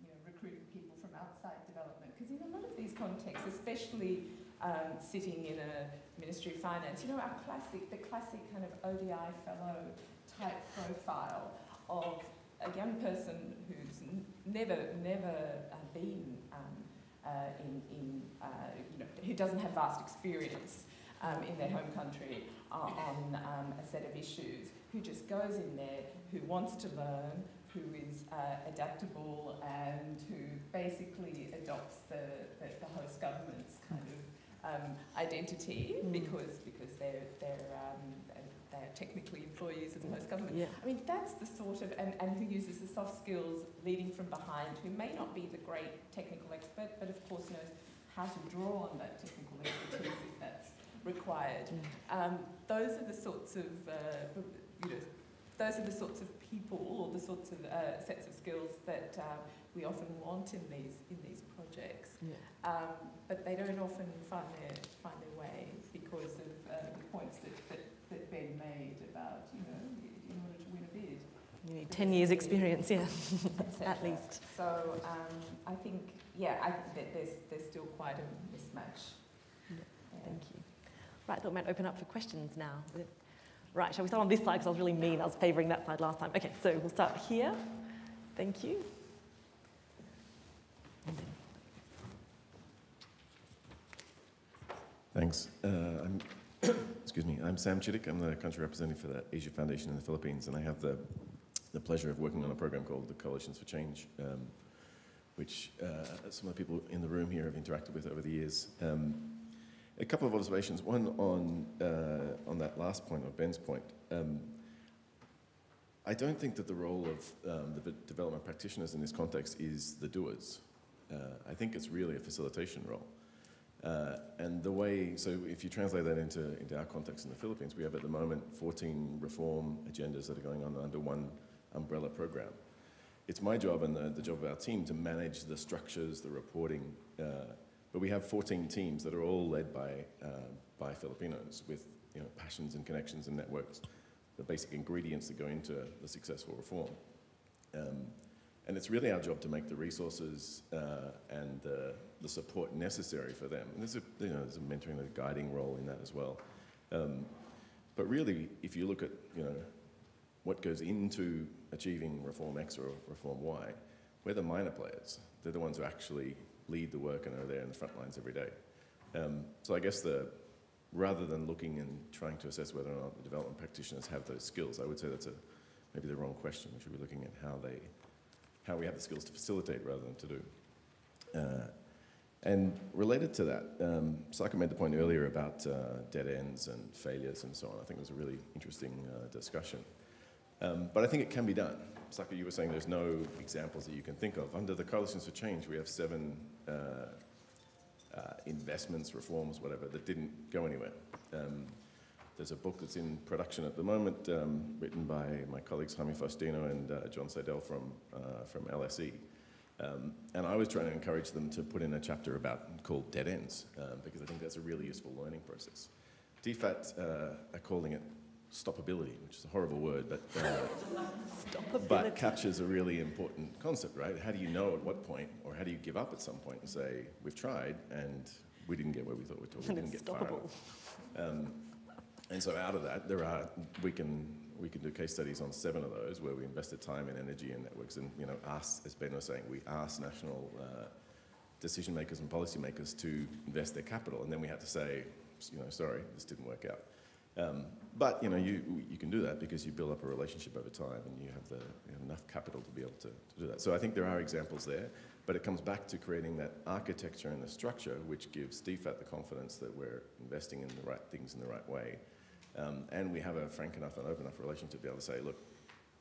you know, recruiting people from outside development. Because in a lot of these contexts, especially um, sitting in a Ministry of Finance, you know, our classic, the classic kind of ODI fellow type profile of a young person who's never, never uh, been um, uh, in, in uh, you know, who doesn't have vast experience um, in their home country uh, on um, a set of issues, who just goes in there, who wants to learn, who is uh, adaptable, and who basically adopts the, the, the host government's kind of um, identity Mm. because because they're they're um, they're technically employees of the host government. Yeah. I mean, that's the sort of, and, and who uses the soft skills leading from behind, who may not be the great technical expert, but of course knows how to draw on that technical expertise if that's required. Um, those are the sorts of, uh, you know, those are the sorts of people or the sorts of uh, sets of skills that um, we often want in these in these projects. Yeah. Um, but they don't often find their find their way because of uh, the points that, that, that made about you know in order to win a bid. You need 10 years experience, yeah, *laughs* at least. So um, I think yeah, I think that there's there's still quite a mismatch. Yeah, Yeah. Thank you. Right, I thought we might open up for questions now. Right, shall we start on this side because I was really mean. I was favouring that side last time. Okay, so we'll start here. Thank you. Thanks. Uh, I'm, *coughs* excuse me, I'm Sam Chittick. I'm the country representative for the Asia Foundation in the Philippines, and I have the, the pleasure of working on a program called the Coalitions for Change, um, which uh, some of the people in the room here have interacted with over the years. Um, a couple of observations. One on, uh, on that last point, or Ben's point. Um, I don't think that the role of um, the development practitioners in this context is the doers. Uh, I think it's really a facilitation role. Uh, and the way, so if you translate that into, into our context in the Philippines, we have at the moment 14 reform agendas that are going on under one umbrella program. It's my job and the, the job of our team to manage the structures, the reporting, uh, but we have 14 teams that are all led by, uh, by Filipinos with you know, passions and connections and networks, the basic ingredients that go into the successful reform. Um, and it's really our job to make the resources uh, and uh, the support necessary for them. And there's a, you know, there's a mentoring a guiding role in that as well. Um, but really, if you look at you know, what goes into achieving Reform X or Reform Y, we're the minor players. They're the ones who actually lead the work and are there in the front lines every day. Um, so I guess the, rather than looking and trying to assess whether or not the development practitioners have those skills, I would say that's a, maybe the wrong question. We should be looking at how they how we have the skills to facilitate rather than to do. Uh, and related to that, um, Saka made the point earlier about uh, dead ends and failures and so on. I think it was a really interesting uh, discussion. Um, but I think it can be done. Saka, you were saying there's no examples that you can think of. Under the Coalitions for Change, we have seven uh, uh, investments, reforms, whatever, that didn't go anywhere. Um, there's a book that's in production at the moment, um, written by my colleagues Jaime Faustino and uh, John Sidel from, uh, from LSE. Um, and I was trying to encourage them to put in a chapter about called dead ends, um, because I think that's a really useful learning process. DFAT uh, are calling it stoppability, which is a horrible word, but, uh, but captures a really important concept, right? How do you know at what point, or how do you give up at some point and say, we've tried and we didn't get where we thought we, thought we didn't get far enough. Um, and so out of that, there are we can we can do case studies on seven of those where we invested time and energy and networks, and you know, ask as Ben was saying, we asked national uh, decision makers and policymakers to invest their capital, and then we had to say, you know, sorry, this didn't work out. Um, but you know, you you can do that because you build up a relationship over time, and you have the you have enough capital to be able to, to do that. So I think there are examples there, but it comes back to creating that architecture and the structure which gives DFAT the confidence that we're investing in the right things in the right way. Um, and we have a frank enough and open enough relationship to be able to say, look,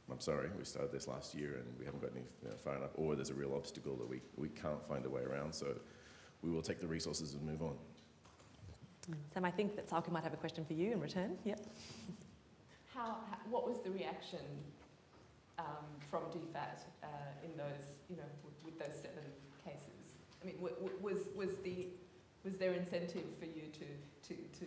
I'm sorry, we started this last year and we haven't got any you know, far enough, or there's a real obstacle that we, we can't find a way around, so we will take the resources and move on. Sam, I think that Saka might have a question for you in return. Yep. How, how what was the reaction um, from DFAT uh, in those, you know, with, with those seven cases? I mean, w- w- was was the was there incentive for you to to to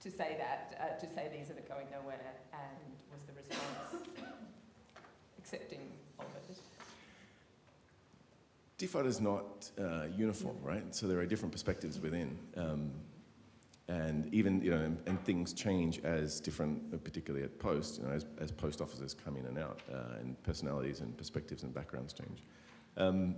to say that uh, to say these are going nowhere, and was the response *coughs* accepting of it? DFAT is not uh, uniform, right? So there are different perspectives within. Um, and even, you know, and, and, things change as different, uh, particularly at post, you know, as, as post officers come in and out, uh, and personalities and perspectives and backgrounds change. Um,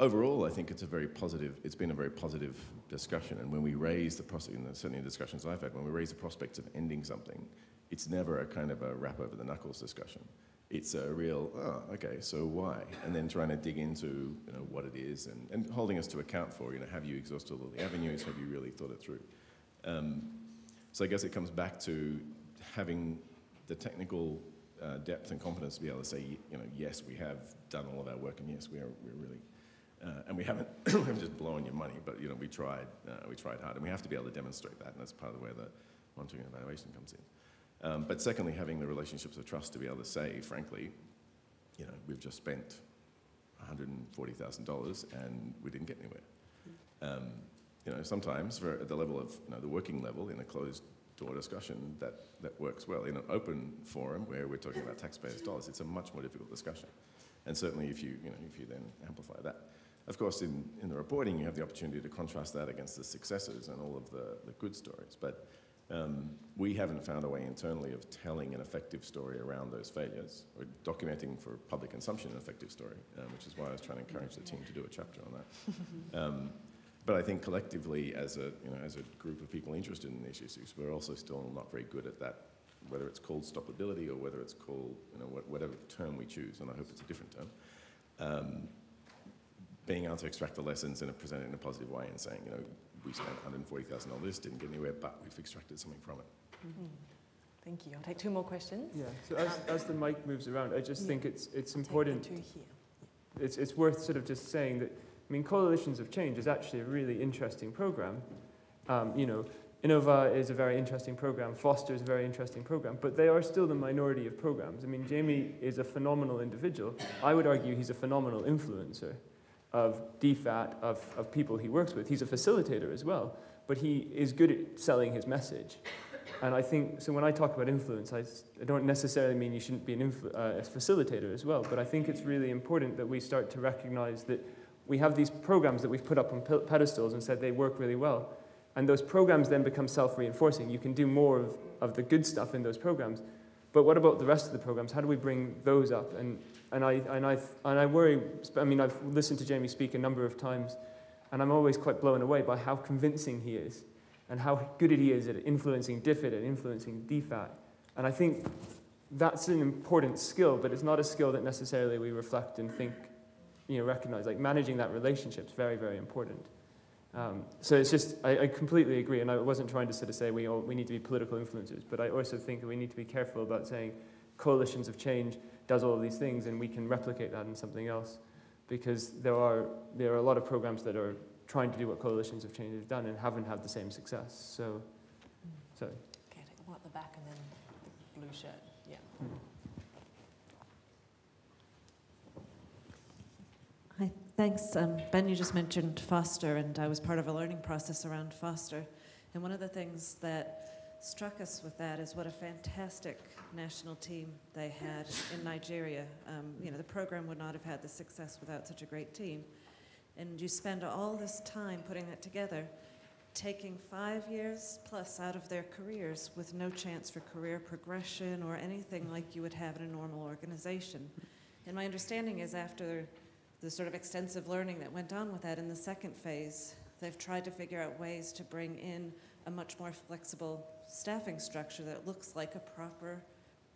overall, I think it's a very positive, it's been a very positive discussion. And when we raise the prospect, certainly in discussions I've had, when we raise the prospects of ending something, it's never a kind of a wrap over the knuckles discussion. It's a real, oh, okay, so why? And then trying to dig into, you know, what it is and, and holding us to account for, you know, have you exhausted all the avenues? Have you really thought it through? Um, so I guess it comes back to having the technical uh, depth and competence to be able to say, you know, yes, we have done all of our work, and yes, we are we're really, uh, and we haven't, *clears throat* haven't just blown your money, but you know, we tried, uh, we tried hard, and we have to be able to demonstrate that, and that's part of the way the monitoring and evaluation comes in. Um, but secondly, having the relationships of trust to be able to say, frankly, you know, we've just spent $140,000 and we didn't get anywhere. Um, you know, sometimes for, at the level of, you know, the working level in a closed door discussion, that, that works well. In an open forum where we're talking about taxpayers' dollars, it's a much more difficult discussion. And certainly if you, you know, if you then amplify that. Of course, in, in the reporting, you have the opportunity to contrast that against the successes and all of the, the good stories. But um, we haven't found a way internally of telling an effective story around those failures, or documenting for public consumption an effective story, um, which is why I was trying to encourage the team to do a chapter on that. *laughs* Um, but I think collectively, as a, you know, as a group of people interested in these issues, we're also still not very good at that, whether it's called stoppability or whether it's called, you know, whatever term we choose, and I hope it's a different term. Being able to extract the lessons and present it in a positive way and saying, you know, we spent 140,000 on this, didn't get anywhere, but we've extracted something from it. Mm-hmm. Thank you. I'll take two more questions. Yeah, so as, as the mic moves around, I just Yeah. think it's, it's I'll take the important, two here. it's, it's worth sort of just saying that, I mean, Coalitions of Change is actually a really interesting program. Um, you know, Innova is a very interesting program, Foster is a very interesting program, but they are still the minority of programs. I mean, Jaime is a phenomenal individual. I would argue he's a phenomenal influencer of DFAT, of, of people he works with. He's a facilitator as well, but he is good at selling his message. And I think, so when I talk about influence, I don't necessarily mean you shouldn't be an influ- uh, a facilitator as well, but I think it's really important that we start to recognize that we have these programs that we've put up on pe- pedestals and said they work really well. And those programs then become self reinforcing. You can do more of, of the good stuff in those programs. But what about the rest of the programs? How do we bring those up? And, and, I, and, I, and I worry, I mean, I've listened to Jaime speak a number of times, and I'm always quite blown away by how convincing he is and how good he is at influencing DFID and influencing DFAT. And I think that's an important skill, but it's not a skill that necessarily we reflect and think, you know, recognize. Like managing that relationship is very, very important. Um, so it's just, I, I completely agree, and I wasn't trying to sort of say we, all, we need to be political influencers, but I also think that we need to be careful about saying coalitions of change does all of these things and we can replicate that in something else. Because there are, there are a lot of programs that are trying to do what coalitions of change have done and haven't had the same success. So, so Okay, take the one at the back and then the blue shirt. Yeah. Hi, thanks. Um, ben, you just mentioned Foster, and I was part of a learning process around Foster. And one of the things that struck us with that is what a fantastic national team they had in Nigeria. Um, you know, the program would not have had the success without such a great team. And you spend all this time putting it together, taking five years plus out of their careers with no chance for career progression or anything like you would have in a normal organization. And my understanding is after the sort of extensive learning that went on with that in the second phase, they've tried to figure out ways to bring in a much more flexible staffing structure that looks like a proper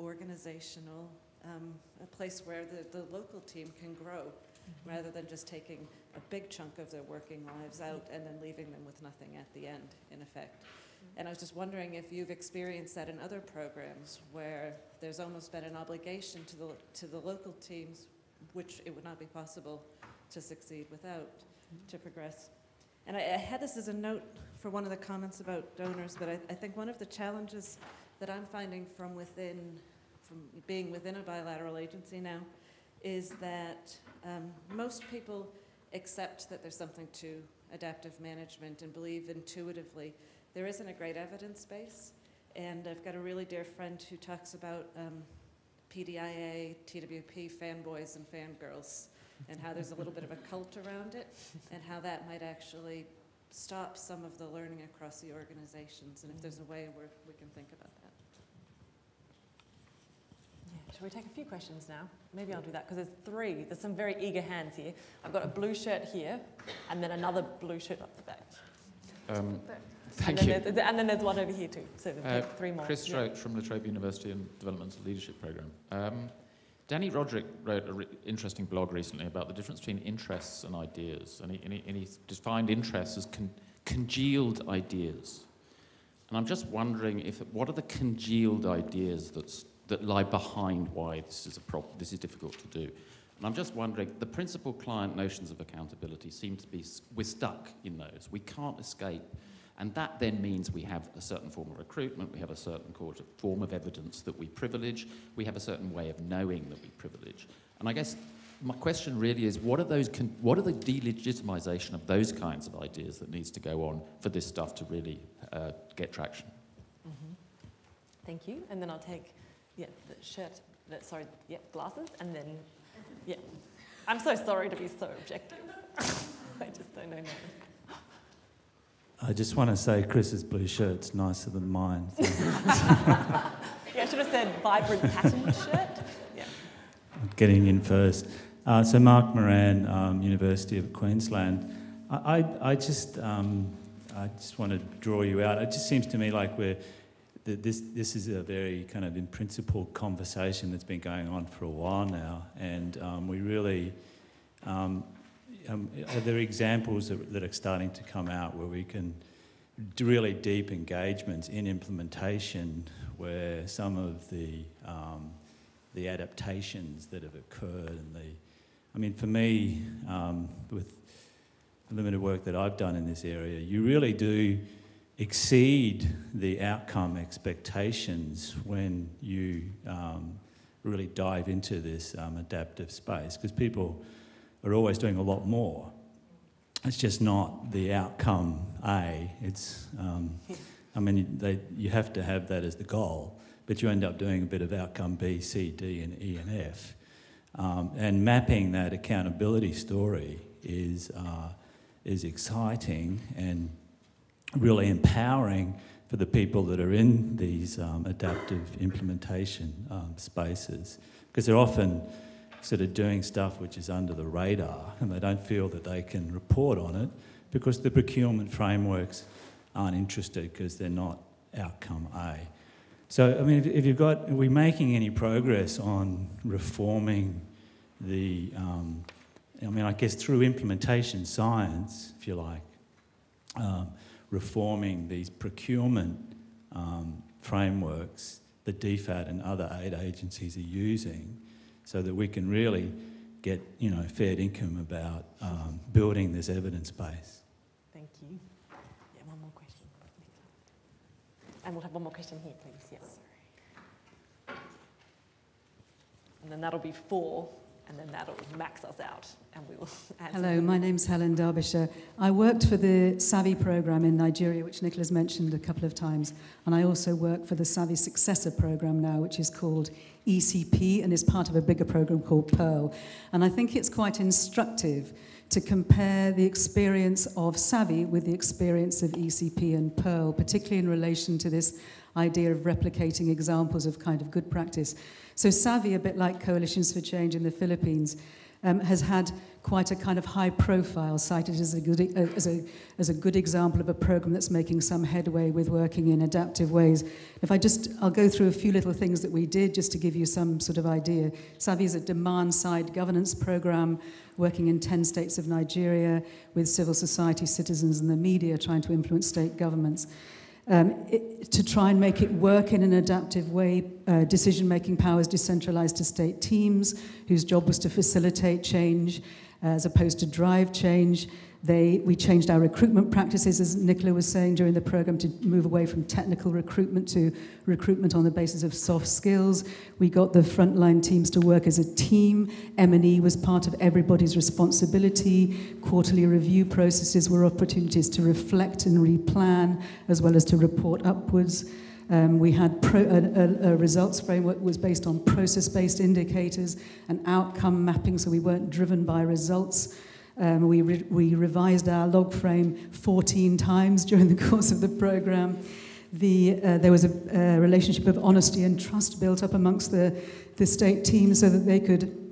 organizational, um, a place where the, the local team can grow mm-hmm. rather than just taking a big chunk of their working lives out and then leaving them with nothing at the end, in effect. Mm-hmm. And I was just wondering if you've experienced that in other programs where there's almost been an obligation to the, to the local teams, which it would not be possible to succeed without, mm-hmm. to progress. And I, I had this as a note for one of the comments about donors, but I, I think one of the challenges that I'm finding from within, from being within a bilateral agency now, is that um, most people accept that there's something to adaptive management and believe intuitively. There isn't a great evidence base, and I've got a really dear friend who talks about um, PDIA, TWP fanboys and fangirls, and how there's a little bit of a cult around it, and how that might actually stop some of the learning across the organizations, and if there's a way where we can think about that. Yeah. Shall we take a few questions now? Maybe I'll do that because there's three. There's some very eager hands here. I've got a blue shirt here and then another blue shirt up the back. Um, and thank then you. There's, and then there's one over here too. So Uh, three more. Chris Yeah. From La Trobe University and Developmental Leadership Programme. Um, Dani Rodrik wrote an re- interesting blog recently about the difference between interests and ideas, and he, and he, and he defined interests as con- congealed ideas. And I'm just wondering if what are the congealed ideas that's, that lie behind why this is a prob- this is difficult to do. And I'm just wondering, the principal client notions of accountability seem to be we're stuck in those. We can't escape And that then means we have a certain form of recruitment, we have a certain form of evidence that we privilege, we have a certain way of knowing that we privilege. And I guess my question really is what are those what are the delegitimization of those kinds of ideas that needs to go on for this stuff to really uh, get traction mm-hmm. thank you and then i'll take yeah the shirt the, sorry yeah glasses and then yeah i'm so sorry to be so objective *laughs* i just don't know now. I just want to say Chris's blue shirt's nicer than mine. So. yeah, I should have said vibrant patterned shirt. Yeah. Getting in first. Uh, so Mark Moran, um, University of Queensland. I, I, I just um, I just want to draw you out. It just seems to me like we're this this is a very kind of in principle conversation that's been going on for a while now, and um, we really. Um, um, are there examples that, that, are starting to come out where we can really deep engagements in implementation where some of the um, the adaptations that have occurred and the I mean, for me, um, with the limited work that I've done in this area, you really do exceed the outcome expectations when you um, really dive into this um, adaptive space because people are always doing a lot more. It's just not the outcome A. It's, um, I mean, they, you have to have that as the goal, but you end up doing a bit of outcome B, C, D, and E and F. Um, and mapping that accountability story is, uh, is exciting and really empowering for the people that are in these um, adaptive implementation um, spaces because they're often sort of doing stuff which is under the radar and they don't feel that they can report on it because the procurement frameworks aren't interested because they're not outcome A. So, I mean, if, if, you've got, are we making any progress on reforming the, um, I mean, I guess through implementation science, if you like, um, reforming these procurement um, frameworks that DFAT and other aid agencies are using so that we can really get, you know, fair income about um, building this evidence base. Thank you. Yeah, one more question, and we'll have one more question here, please. Yes. And then that'll be four, and then that'll max us out, and we will. *laughs* Hello, my name's Helen Derbyshire. I worked for the SAVI program in Nigeria, which Nicola's mentioned a couple of times, and I also work for the SAVI Successor program now, which is called ECP and is part of a bigger program called PERL. And I think it's quite instructive to compare the experience of SAVI with the experience of ECP and PERL, particularly in relation to this idea of replicating examples of kind of good practice. So SAVI, a bit like Coalitions for Change in the Philippines, um, has had quite a kind of high profile, cited as a, good, uh, as, a, as a good example of a program that's making some headway with working in adaptive ways. If I just, I'll go through a few little things that we did just to give you some sort of idea. SAVI is a demand side governance program working in 10 states of Nigeria with civil society, citizens, and the media trying to influence state governments. Um, it, to try and make it work in an adaptive way, uh, decision making powers decentralized to state teams whose job was to facilitate change as opposed to drive change. They, we changed our recruitment practices, as Nicola was saying during the program, to move away from technical recruitment to recruitment on the basis of soft skills. We got the frontline teams to work as a team. M&E was part of everybody's responsibility. Quarterly review processes were opportunities to reflect and replan, as well as to report upwards. Um, we had pro, a, a, a, results framework was based on process-based indicators and outcome mapping, so we weren't driven by results. Um, we, re we revised our log frame 14 times *laughs* during the course of the program. The, uh, there was a, a, relationship of honesty and trust built up amongst the, the state team so that they could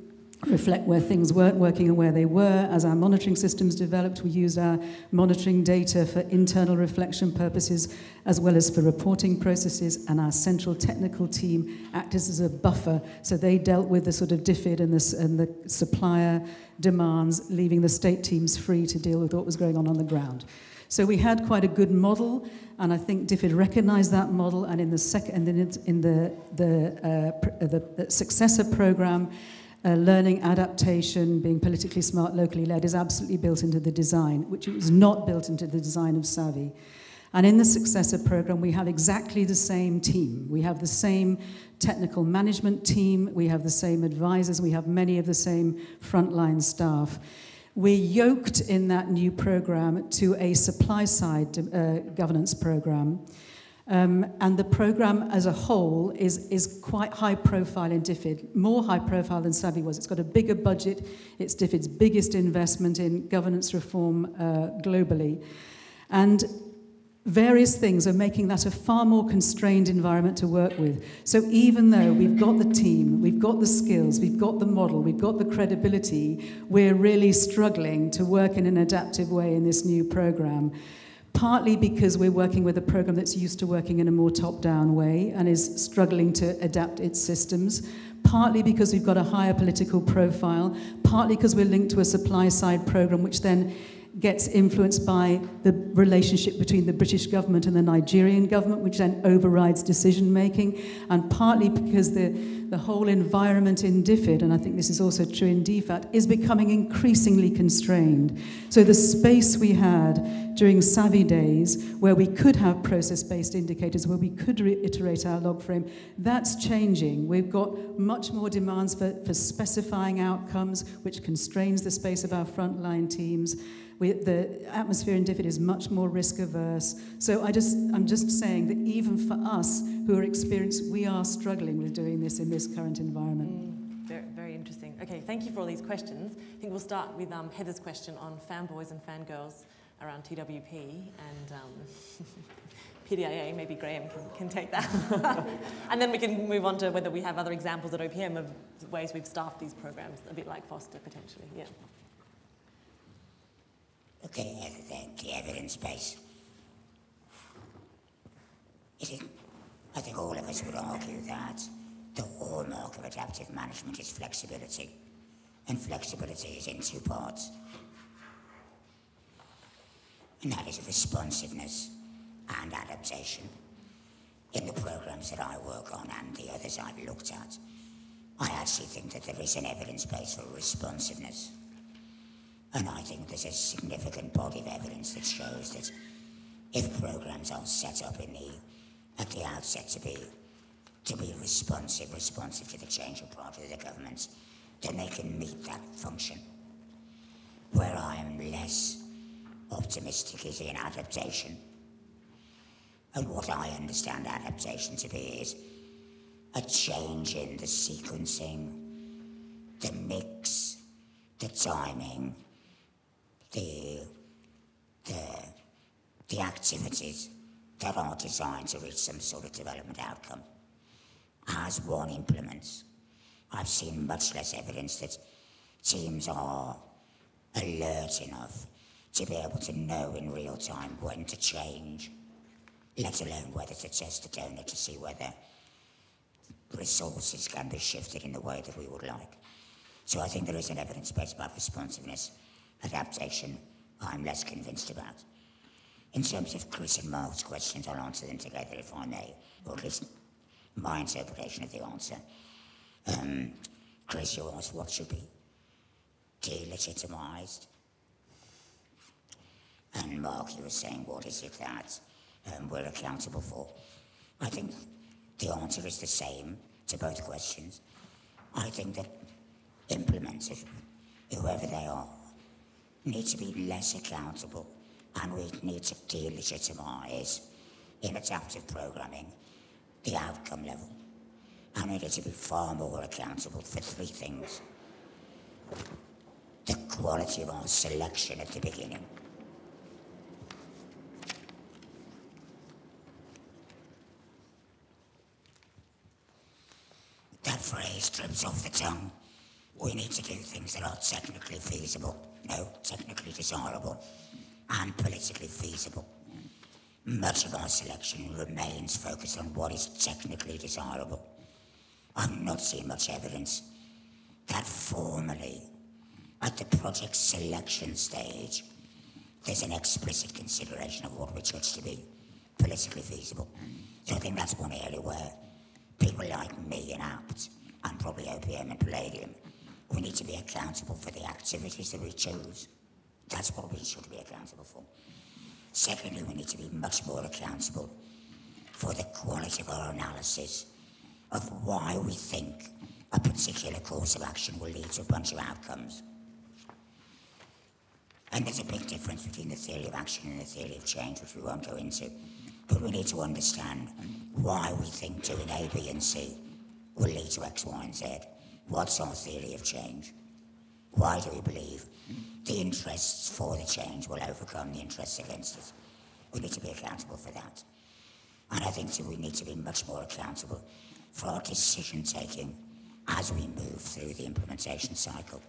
reflect where things weren't working and where they were. As our monitoring systems developed, we used our monitoring data for internal reflection purposes as well as for reporting processes, and our central technical team acted as a buffer. So they dealt with the sort of DFID and the, and the supplier demands, leaving the state teams free to deal with what was going on on the ground. So we had quite a good model, and I think DFID recognized that model, and in the second, and then in the, the, uh, the successor program, uh, learning adaptation, being politically smart, locally led, is absolutely built into the design, which was not built into the design of SAVI. And in the successor program, we have exactly the same team. We have the same technical management team, we have the same advisors, we have many of the same frontline staff. We're yoked in that new program to a supply side uh, governance program. Um, and the program as a whole is, is quite high profile in DFID, more high profile than SAVI was. It's got a bigger budget, it's DFID's biggest investment in governance reform uh, globally. And various things are making that a far more constrained environment to work with. So even though we've got the team, we've got the skills, we've got the model, we've got the credibility, we're really struggling to work in an adaptive way in this new program. Partly because we're working with a program that's used to working in a more top down way and is struggling to adapt its systems. Partly because we've got a higher political profile. Partly because we're linked to a supply side program, which then gets influenced by the relationship between the British government and the Nigerian government, which then overrides decision making, and partly because the, the whole environment in DFID, and I think this is also true in DFAT, is becoming increasingly constrained. So the space we had during SAVI days, where we could have process-based indicators, where we could reiterate our log frame, that's changing. We've got much more demands for, for specifying outcomes, which constrains the space of our frontline teams. We, the atmosphere in DFID is much more risk averse. So I just, I'm just saying that even for us who are experienced, we are struggling with doing this in this current environment. Mm, very, very interesting. Okay, thank you for all these questions. I think we'll start with um, Heather's question on fanboys and fangirls around TWP and um, *laughs* PDIA. Maybe Graham can, can take that. *laughs* and then we can move on to whether we have other examples at OPM of ways we've staffed these programs, a bit like Foster potentially. Yeah. Okay, uh, the, the evidence base. It is, I think all of us would argue that the hallmark of adaptive management is flexibility. And flexibility is in two parts. And that is responsiveness and adaptation. In the programs that I work on and the others I've looked at, I actually think that there is an evidence base for responsiveness. And I think there's a significant body of evidence that shows that if programs are set up in the, at the outset to be, to be responsive, responsive to the changing part of the government, then they can meet that function. Where I am less optimistic is in adaptation. And what I understand adaptation to be is a change in the sequencing, the mix, the timing, the, the, the activities that are designed to reach some sort of development outcome as one implements. I've seen much less evidence that teams are alert enough to be able to know in real time when to change, let alone whether to test the donor to see whether resources can be shifted in the way that we would like. So I think there is an evidence base about responsiveness adaptation, I'm less convinced about. In terms of Chris and Mark's questions, I'll answer them together if I may, or at least my interpretation of the answer. Um, Chris, you asked what should be delegitimised. And Mark, you were saying, what is it that um, we're accountable for? I think the answer is the same to both questions. I think that implementers, whoever they are, need to be less accountable and we need to delegitimise in adaptive programming the outcome level. And we need to be far more accountable for three things. The quality of our selection at the beginning. That phrase trips off the tongue. We need to do things that are technically feasible no, technically desirable and politically feasible. Much of our selection remains focused on what is technically desirable. I've not seen much evidence that formally, at the project selection stage, there's an explicit consideration of what we judge to be politically feasible. So I think that's one area where people like me and Abt, and probably OPM and Palladium, we need to be accountable for the activities that we choose. That's what we should be accountable for. Secondly, we need to be much more accountable for the quality of our analysis of why we think a particular course of action will lead to a bunch of outcomes. And there's a big difference between the theory of action and the theory of change, which we won't go into. But we need to understand why we think doing A, B, and C will lead to X, Y, and Z. What's our theory of change? Why do we believe the interests for the change will overcome the interests against it? We need to be accountable for that. And I think that we need to be much more accountable for our decision taking as we move through the implementation cycle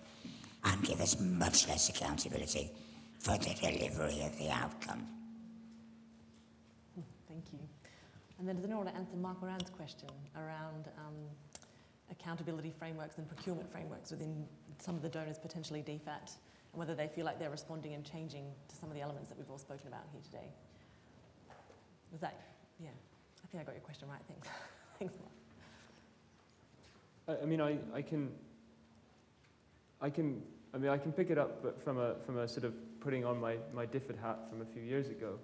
and give us much less accountability for the delivery of the outcome. Thank you. And then anyone want to answer Mark Moran's question around um, accountability frameworks and procurement frameworks within some of the donors, potentially DFAT, and whether they feel like they're responding and changing to some of the elements that we've all spoken about here today? Was that, yeah, I think I got your question right. Thanks. *laughs* Thanks, I. I mean, I, I can, I can, I mean, I can pick it up, but from a from a sort of putting on my my DFID hat from a few years ago.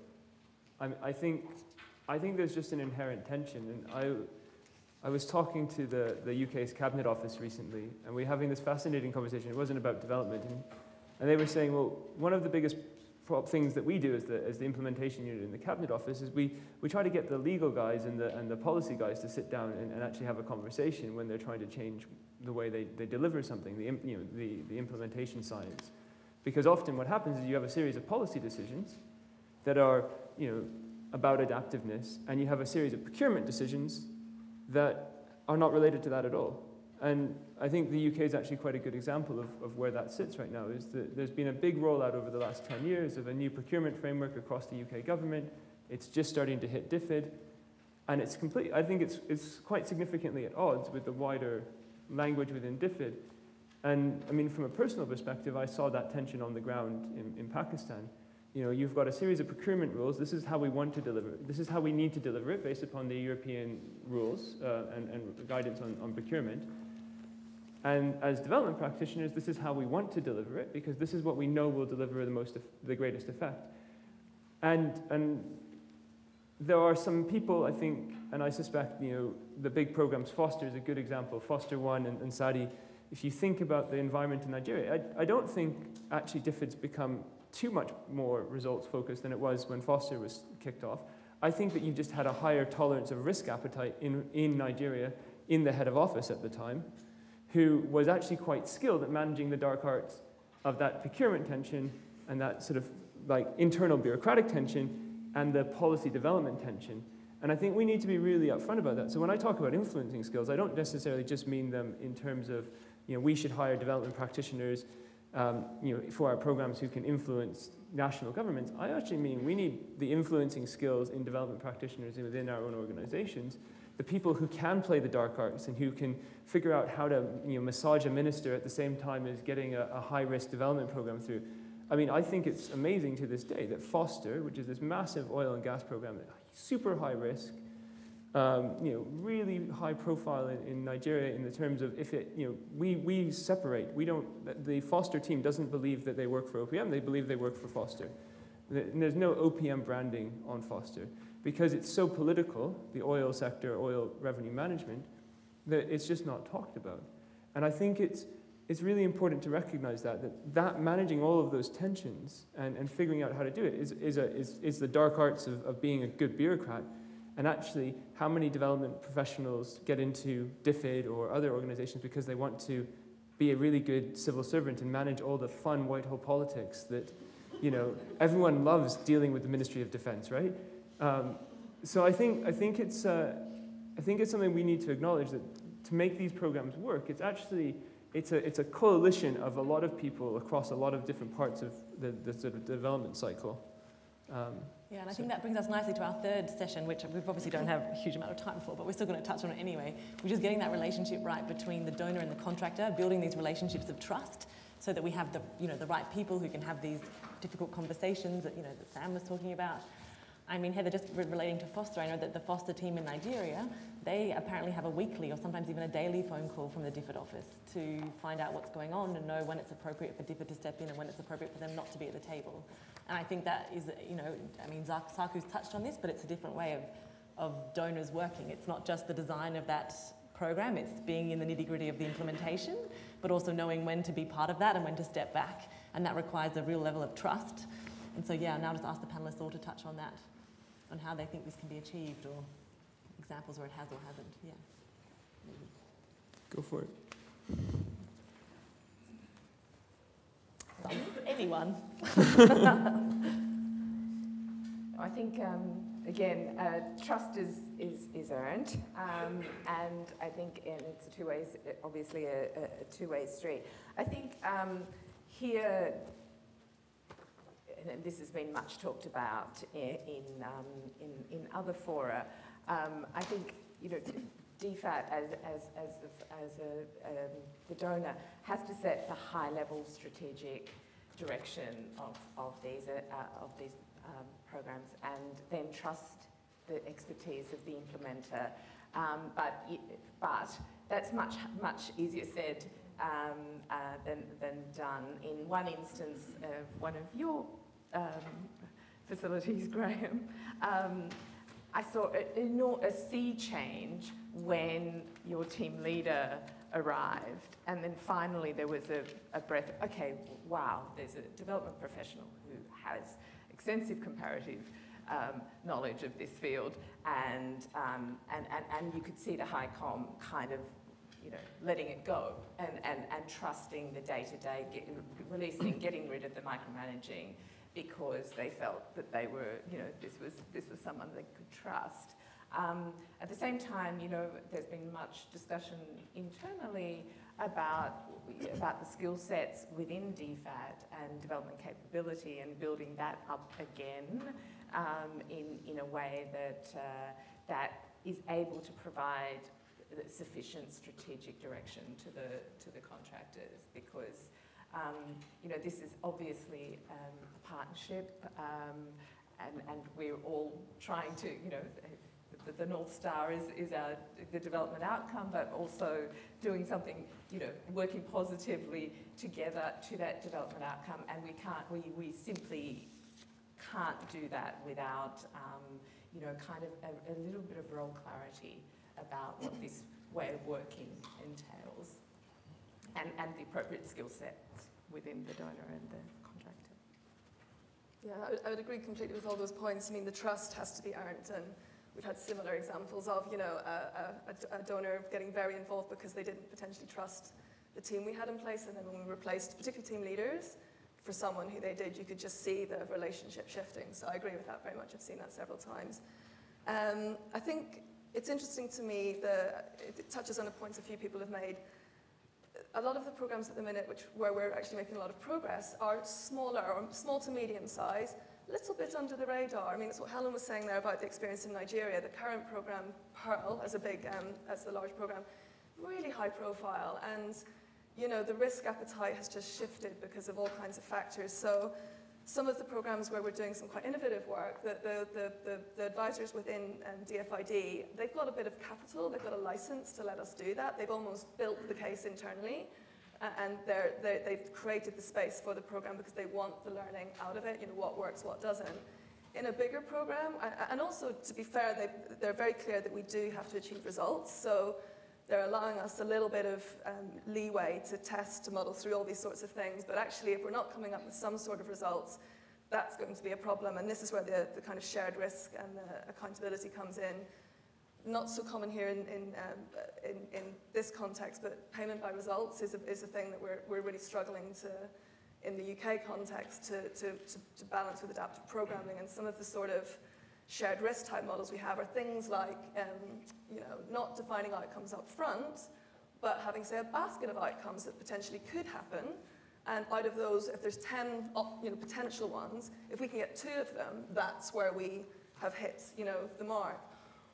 I, I think, I think there's just an inherent tension, and I. I was talking to the, the UK's Cabinet Office recently, and we were having this fascinating conversation. It wasn't about development. And, and they were saying, well, one of the biggest things that we do as the, as the implementation unit in the Cabinet Office is we, we try to get the legal guys and the, and the policy guys to sit down and, and actually have a conversation when they're trying to change the way they, they deliver something, the, you know, the, the implementation science. Because often what happens is you have a series of policy decisions that are you know, about adaptiveness, and you have a series of procurement decisions that are not related to that at all. And I think the UK is actually quite a good example of, of where that sits right now, is that there's been a big rollout over the last 10 years of a new procurement framework across the UK government. It's just starting to hit DFID, and it's complete, I think it's, it's quite significantly at odds with the wider language within DFID. And I mean, from a personal perspective, I saw that tension on the ground in, in Pakistan. You know, you've got a series of procurement rules. This is how we want to deliver it. This is how we need to deliver it based upon the European rules uh, and, and guidance on, on procurement. And as development practitioners, this is how we want to deliver it because this is what we know will deliver the, most, the greatest effect. And, and there are some people, I think, and I suspect, you know, the big programs, Foster is a good example, Foster One and, and SADI. If you think about the environment in Nigeria, I, I don't think actually DFID's become too much more results focused than it was when Foster was kicked off. I think that you just had a higher tolerance of risk appetite in, in Nigeria in the head of office at the time, who was actually quite skilled at managing the dark arts of that procurement tension and that sort of like internal bureaucratic tension and the policy development tension. And I think we need to be really upfront about that. So when I talk about influencing skills, I don't necessarily just mean them in terms of, you know, we should hire development practitioners um, you know, for our programs who can influence national governments. I actually mean we need the influencing skills in development practitioners within our own organizations, the people who can play the dark arts and who can figure out how to you know, massage a minister at the same time as getting a, a high-risk development program through. I mean, I think it's amazing to this day that Foster, which is this massive oil and gas program, super high risk, um, you know, really high profile in, in, Nigeria in the terms of if it, you know, we, we separate. We don't, the Foster team doesn't believe that they work for OPM, they believe they work for Foster. And there's no OPM branding on Foster because it's so political, the oil sector, oil revenue management, that it's just not talked about. And I think it's, it's really important to recognize that, that, that managing all of those tensions and, and figuring out how to do it is, is, a, is, is the dark arts of, of being a good bureaucrat and actually how many development professionals get into DFID or other organizations because they want to be a really good civil servant and manage all the fun Whitehall politics that, you know, everyone loves dealing with the Ministry of Defense, right? Um, so I think, I, think it's, uh, I think it's something we need to acknowledge that to make these programs work, it's actually, it's a, it's a coalition of a lot of people across a lot of different parts of the, the sort of development cycle. Um, yeah, and I think that brings us nicely to our third session, which we obviously don't have a huge amount of time for, but we're still going to touch on it anyway, which is just getting that relationship right between the donor and the contractor, building these relationships of trust so that we have the, you know, the right people who can have these difficult conversations that, you know, that Sam was talking about. I mean, Heather, just re- relating to Foster, I know that the Foster team in Nigeria, they apparently have a weekly or sometimes even a daily phone call from the DFID office to find out what's going on and know when it's appropriate for DFID to step in and when it's appropriate for them not to be at the table. And I think that is, you know, I mean, Saku's touched on this, but it's a different way of, of donors working. It's not just the design of that program, it's being in the nitty gritty of the implementation, but also knowing when to be part of that and when to step back. And that requires a real level of trust. And so, yeah, now just ask the panelists all to touch on that, on how they think this can be achieved or examples where it has or hasn't. Yeah. Go for it. Anyone. *laughs* I think, um, again, uh, trust is, is, is earned, um, and I think and it's a two ways, obviously a, a, a two-way street. I think um, here, and this has been much talked about in, in, um, in, in other fora, um, I think, you know, DFAT as, as, as, the, as a, um, the donor has to set the high-level strategic direction of, of these, uh, of these um, programs and then trust the expertise of the implementer. Um, but, but that's much, much easier said um, uh, than, than done. In one instance of one of your um, facilities, *laughs* Graham, um, I saw a, a sea change when your team leader arrived. And then finally there was a, a breath, okay, wow, there's a development professional who has extensive comparative um, knowledge of this field, and, um, and, and, and you could see the high com kind of you know, letting it go and, and, and trusting the day-to-day, releasing, getting rid of the micromanaging because they felt that they were, you know, this was, this was someone they could trust. Um, at the same time, you know, there's been much discussion internally about, about the skill sets within DFAT and development capability and building that up again um, in, in a way that, uh, that is able to provide sufficient strategic direction to the, to the contractors because um, you know, this is obviously um, a partnership um, and, and we're all trying to, you know, the, the North Star is, is our, the development outcome, but also doing something, you know, working positively together to that development outcome. And we can't, we, we simply can't do that without, um, you know, kind of a, a little bit of role clarity about what this way of working entails and, and the appropriate skill sets within the donor and the contractor. Yeah, I would, I would agree completely with all those points. I mean, the trust has to be earned and We've had similar examples of, you know, a, a, a, donor getting very involved because they didn't potentially trust the team we had in place, and then when we replaced particularly team leaders for someone who they did, you could just see the relationship shifting. So I agree with that very much. I've seen that several times. Um, I think it's interesting to me that it touches on a point a few people have made. A lot of the programs at the minute, which where we're actually making a lot of progress, are smaller or small to medium size little bit under the radar. I mean, it's what Helen was saying there about the experience in Nigeria. The current program, PERL, as a big, um, as a large program, really high profile. And, you know, the risk appetite has just shifted because of all kinds of factors. So some of the programs where we're doing some quite innovative work, the, the, the, the, the advisors within um, DFID, they've got a bit of capital, they've got a license to let us do that. They've almost built the case internally and they're, they've created the space for the program because they want the learning out of it, you know, what works, what doesn't. In a bigger program, and also to be fair, they, they're very clear that we do have to achieve results. So they're allowing us a little bit of um, leeway to test, to model through all these sorts of things. But actually, if we're not coming up with some sort of results, that's going to be a problem. And this is where the, the kind of shared risk and the accountability comes in not so common here in, in, um, in, in, this context, but payment by results is a, is a thing that we're, we're really struggling to, in the UK context, to, to, to, to balance with adaptive programming. And some of the sort of shared risk type models we have are things like, um, you know, not defining outcomes up front, but having, say, a basket of outcomes that potentially could happen. And out of those, if there's 10 you know, potential ones, if we can get two of them, that's where we have hit you know, the mark.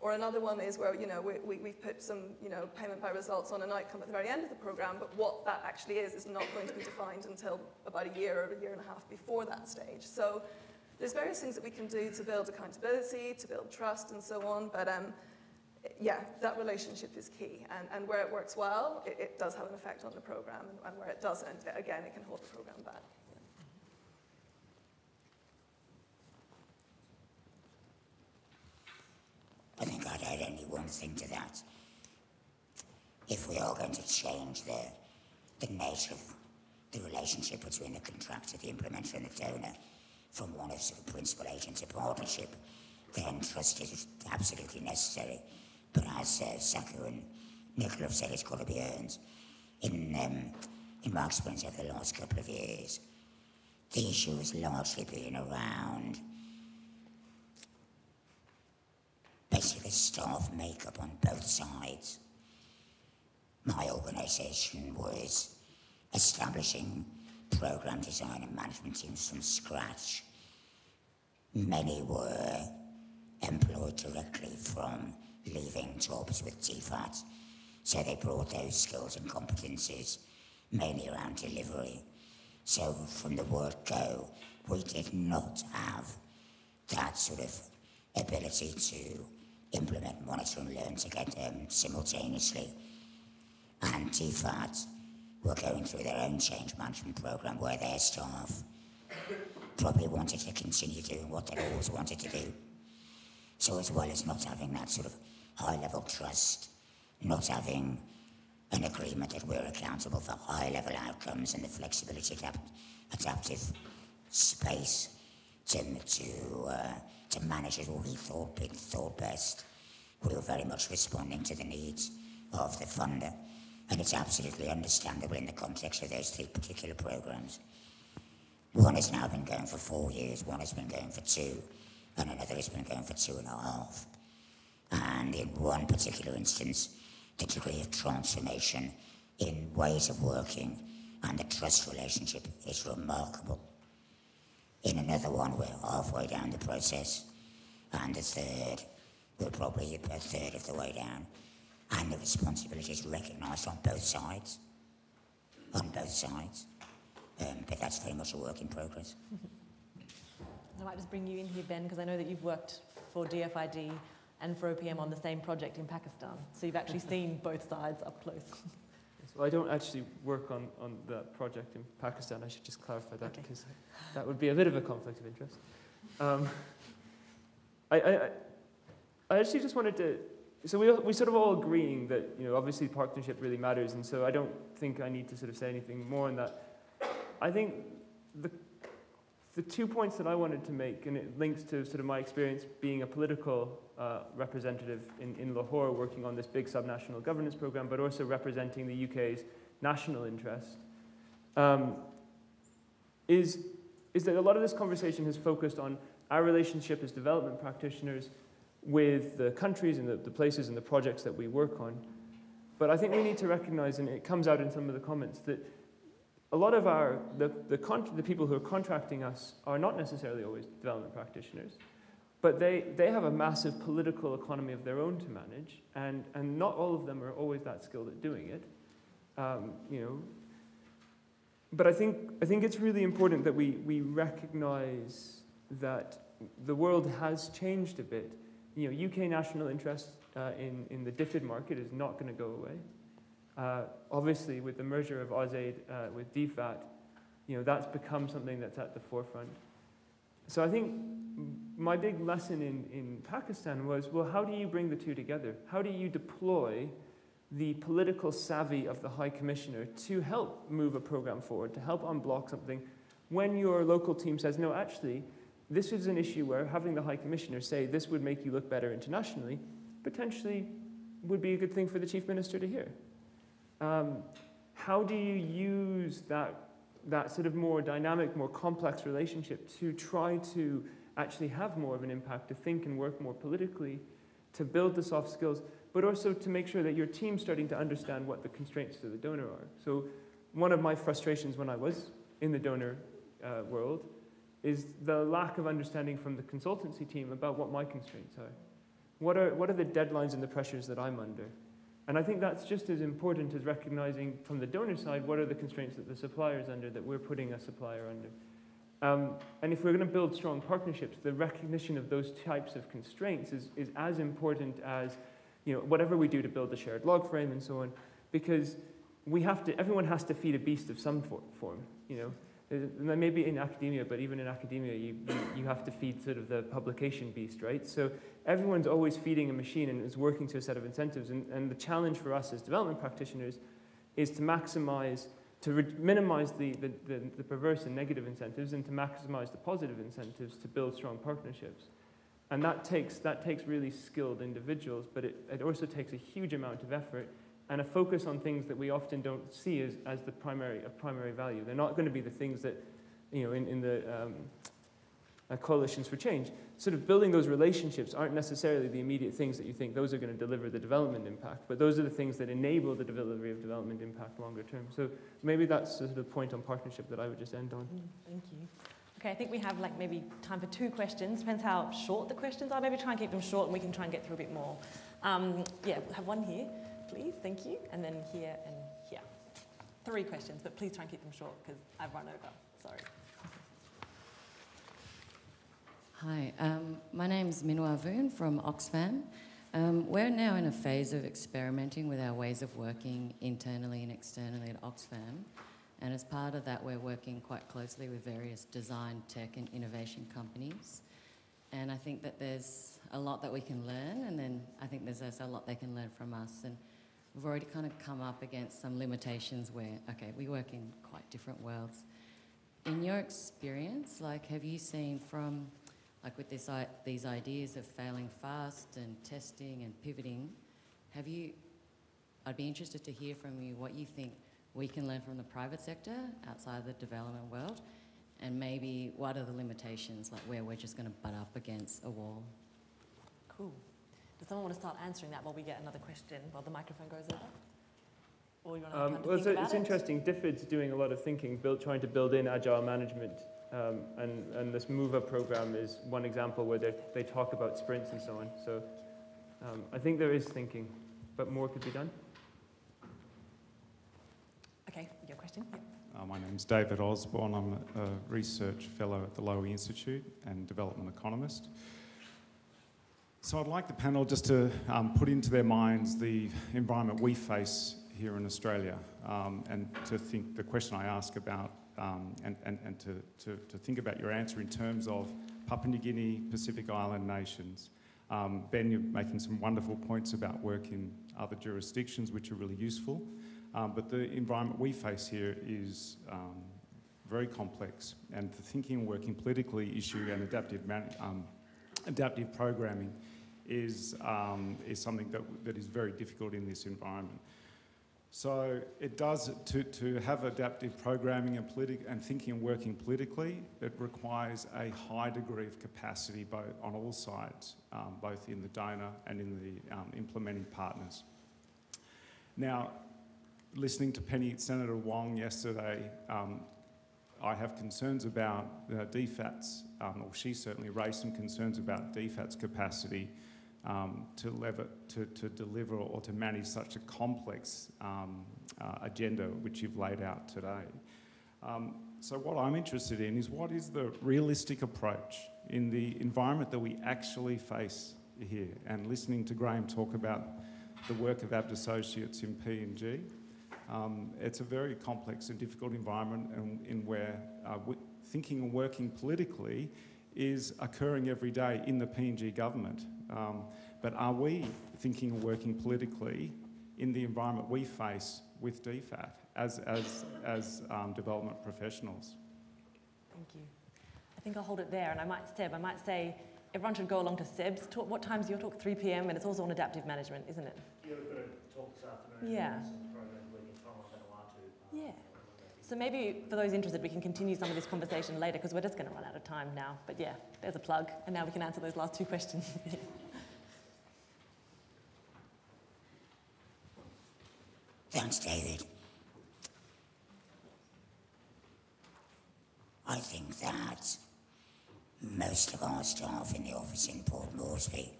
Or another one is where, you know, we, we, we've put some, you know, payment by results on an outcome at the very end of the program, but what that actually is is not going to be defined until about a year or a year and a half before that stage. So there's various things that we can do to build accountability, to build trust, and so on. But um, yeah, that relationship is key. And, and where it works well, it, it does have an effect on the program. And, and where it doesn't, again, it can hold the program back. I think I'd thing that. If we are going to change the, the nature of the relationship between the contractor, the implementer, and the donor from one of sort of principal agent to partnership, then trust is absolutely necessary. But as uh, Saku and have said, it's got to be earned. In, um, in my experience over the last couple of years, the issue has largely been around basically staff makeup on both sides. My organisation was establishing program design and management teams from scratch. Many were employed directly from leaving jobs with DFAT, so they brought those skills and competencies mainly around delivery. So from the word go, we did not have that sort of ability to implement, monitor and learn together um, simultaneously. And DFAT were going through their own change management program where their staff probably wanted to continue doing what they always wanted to do. So as well as not having that sort of high level trust, not having an agreement that we're accountable for high level outcomes and the flexibility to adaptive space to, to, uh, to manage it all we thought, thought best. We were very much responding to the needs of the funder. And it's absolutely understandable in the context of those three particular programs. One has now been going for four years, one has been going for two, and another has been going for two and a half. And in one particular instance, the degree of transformation in ways of working and the trust relationship is remarkable. In another one, we're halfway down the process, and the third, we're probably a third of the way down, and the responsibility is recognised on both sides. On both sides. Um, but that's very much a work in progress. I might just bring you in here, Ben, because I know that you've worked for DFID and for OPM on the same project in Pakistan. So you've actually seen both sides up close. *laughs* Well, I don't actually work on, on that project in Pakistan. I should just clarify that because okay. that would be a bit of a conflict of interest. Um, I, I, I actually just wanted to, so we, we sort of all agreeing that, you know, obviously partnership really matters, and so I don't think I need to sort of say anything more on that. I think the the two points that I wanted to make, and it links to sort of my experience being a political uh, representative in, in Lahore working on this big subnational governance program, but also representing the UK's national interest, um, is, is that a lot of this conversation has focused on our relationship as development practitioners with the countries and the, the places and the projects that we work on. But I think we need to recognize, and it comes out in some of the comments, that a lot of our, the, the, the people who are contracting us are not necessarily always development practitioners, but they, they have a massive political economy of their own to manage, and, and not all of them are always that skilled at doing it. Um, you know, but I think, I think it's really important that we, we recognize that the world has changed a bit. You know, UK national interest uh, in, in the DFID market is not going to go away. Uh, obviously, with the merger of AusAID uh, with DFAT, you know, that's become something that's at the forefront. So I think my big lesson in, in Pakistan was, well, how do you bring the two together? How do you deploy the political savvy of the High Commissioner to help move a program forward, to help unblock something when your local team says, no, actually, this is an issue where having the High Commissioner say this would make you look better internationally potentially would be a good thing for the Chief Minister to hear. Um, how do you use that, that sort of more dynamic, more complex relationship to try to actually have more of an impact, to think and work more politically, to build the soft skills, but also to make sure that your team's starting to understand what the constraints to the donor are. So one of my frustrations when I was in the donor uh, world is the lack of understanding from the consultancy team about what my constraints are. What are, what are the deadlines and the pressures that I'm under? And I think that's just as important as recognizing from the donor side what are the constraints that the supplier is under that we're putting a supplier under. Um, and if we're going to build strong partnerships, the recognition of those types of constraints is, is as important as you know, whatever we do to build a shared log frame and so on, because we have to, everyone has to feed a beast of some for, form, you know. Maybe in academia, but even in academia, you, you, you, have to feed sort of the publication beast, right? So everyone's always feeding a machine and is working to a set of incentives. And, and the challenge for us as development practitioners is to maximize, to minimize the, the, the, the perverse and negative incentives and to maximize the positive incentives to build strong partnerships. And that takes, that takes really skilled individuals, but it, it also takes a huge amount of effort and a focus on things that we often don't see as, as the primary, of primary value. They're not going to be the things that, you know, in, in the um, uh, coalitions for change. Sort of building those relationships aren't necessarily the immediate things that you think those are going to deliver the development impact, but those are the things that enable the delivery of development impact longer term. So maybe that's sort of the point on partnership that I would just end on. Mm, thank you. Okay, I think we have like maybe time for two questions. Depends how short the questions are. Maybe try and keep them short and we can try and get through a bit more. Um, yeah, we'll have one here please. Thank you. And then here and here. Three questions, but please try and keep them short because I've run over. Sorry. Hi, um, my name's Minwa Voon from Oxfam. Um, we're now in a phase of experimenting with our ways of working internally and externally at Oxfam. And as part of that, we're working quite closely with various design, tech, and innovation companies. And I think that there's a lot that we can learn, and then I think there's also a lot they can learn from us. And we've already kind of come up against some limitations where, okay, we work in quite different worlds. In your experience, like, have you seen from, like, with this, these ideas of failing fast and testing and pivoting, have you, I'd be interested to hear from you what you think we can learn from the private sector outside the development world, and maybe what are the limitations, like where we're just going to butt up against a wall? Cool. Does someone want to start answering that while we get another question while the microphone goes over? Or you want to um, well, so it's it? interesting. DFID's doing a lot of thinking, build, trying to build in agile management. Um, and, and this mover program is one example where they talk about sprints and so on. So um, I think there is thinking, but more could be done. Okay, your question? Yep. Uh, my name is David Osborne. I'm a research fellow at the Lowy Institute and development economist. So I'd like the panel just to um, put into their minds the environment we face here in Australia um, and to think the question I ask about um, and, and, and to, to, to, think about your answer in terms of Papua New Guinea, Pacific Island nations. Um, ben, you're making some wonderful points about work in other jurisdictions, which are really useful. Um, but the environment we face here is um, very complex, and the thinking and working politically issue and adaptive, adaptive programming is, um, is something that, that is very difficult in this environment. So it does, to, to have adaptive programming and, politi- and thinking and working politically, it requires a high degree of capacity both, on all sides, um, both in the donor and in the um, implementing partners. Now, listening to Penny Senator Wong yesterday, um, I have concerns about uh, DFAT's, um, or she certainly raised some concerns about DFAT's capacity um, to, lever, to, to, deliver or to manage such a complex um, uh, agenda which you've laid out today. Um, so what I'm interested in is what is the realistic approach in the environment that we actually face here and listening to Graham talk about the work of Abt Associates in PNG. Um, it's a very complex and difficult environment in, in where uh, thinking and working politically is occurring every day in the PNG government. Um, but are we thinking and working politically in the environment we face with DFAT as, as, as um, development professionals? Thank you. I think I'll hold it there, and I might, Seb, I might say everyone should go along to Seb's talk. What time's your talk? 3 p.m., and it's also on adaptive management, isn't it? Yeah, we've got a talk this afternoon. Yeah. Yeah. So maybe for those interested, we can continue some of this conversation later because we're just going to run out of time now. But yeah, there's a plug, and now we can answer those last two questions. *laughs* Thanks, David. I think that most of our staff in the office in Port Moresby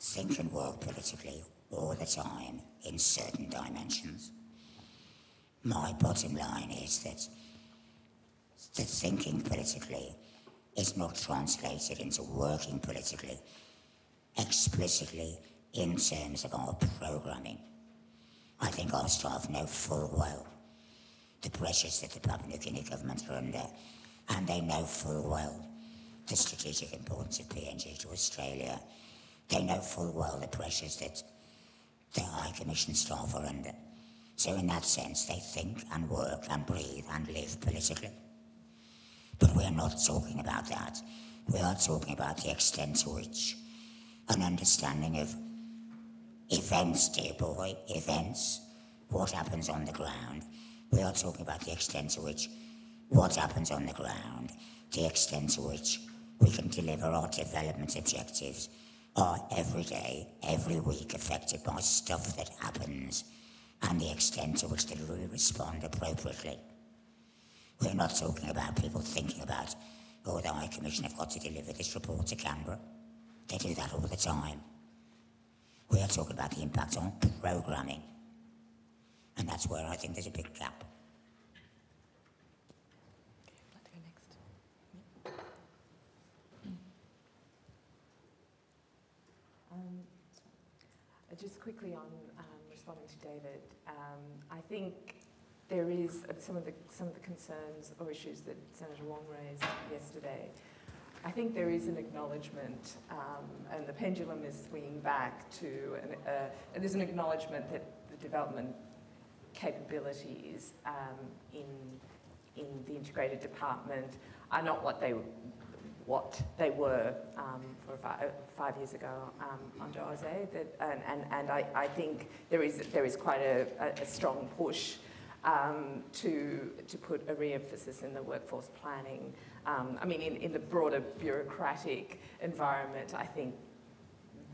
think and work politically all the time in certain dimensions. My bottom line is that that thinking politically is not translated into working politically explicitly in terms of our programming. I think our staff know full well the pressures that the Papua New Guinea government are under, and they know full well the strategic importance of PNG to Australia. They know full well the pressures that the High Commission staff are under. So in that sense, they think and work and breathe and live politically. But we're not talking about that. We are talking about the extent to which an understanding of events, dear boy, events, what happens on the ground. We are talking about the extent to which what happens on the ground, the extent to which we can deliver our development objectives are every day, every week affected by stuff that happens and the extent to which they will respond appropriately. We're not talking about people thinking about, oh, the High Commission have got to deliver this report to Canberra. They do that all the time. We are talking about the impact on programming. And that's where I think there's a big gap. Um, just quickly on um, responding to David, um, I think there is some of the some of the concerns or issues that Senator Wong raised yesterday. I think there is an acknowledgement, um, and the pendulum is swinging back to, an, uh, there's an acknowledgement that the development capabilities um, in in the integrated department are not what they what they were um, for five, five, years ago um, under. That, and, and, and I, I, think there is, there is quite a, a strong push um, to, to put a re-emphasis in the workforce planning. Um, I mean, in, in the broader bureaucratic environment, I think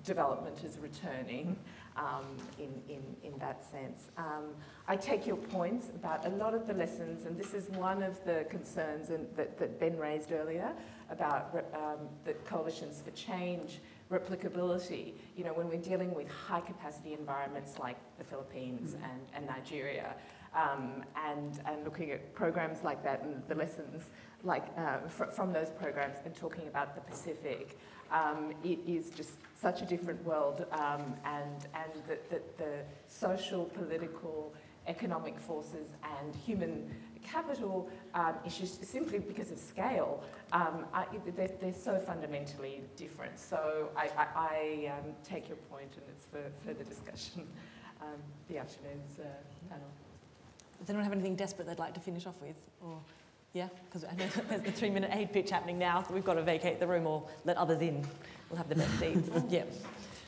development is returning um, in, in, in that sense. Um, I take your points about a lot of the lessons, and this is one of the concerns and, that, that Ben raised earlier about um, the coalitions for change replicability. You know, when we're dealing with high capacity environments like the Philippines mm and, and Nigeria, um, and, and looking at programs like that and the lessons like uh, fr from those programs and talking about the Pacific, um, it is just such a different world um, and, and the, the, social, political, economic forces and human capital um, issues simply because of scale, um, they're, they're, so fundamentally different. So I, I, I um, take your point and it's for further discussion *laughs* um, the afternoon's uh, panel. Does anyone have anything desperate they'd like to finish off with? Or, yeah, because I know there's the three minute aid pitch happening now, so we've got to vacate the room or let others in. We'll have the best seats. *laughs* yeah.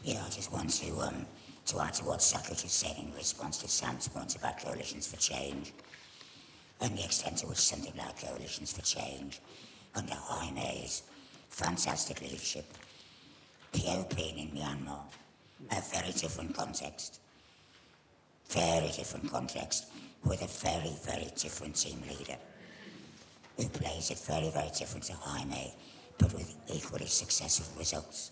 Yeah, I just want to, um, to add to what just said in response to Sam's points about coalitions for change and the extent to which something like coalitions for change under Jaime's fantastic leadership, Pyoe Pin in Myanmar, a very different context, very different context with a very, very different team leader who plays it very, very different to Jaime, but with equally successful results.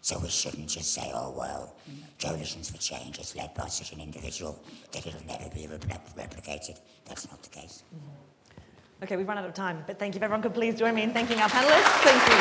So we shouldn't just say, oh, well, Coalitions for Change is led by such an individual that it'll never be repl replicated. That's not the case. Mm -hmm. Okay, we've run out of time, but thank you. If everyone could please join me in thanking our panelists. Thank you.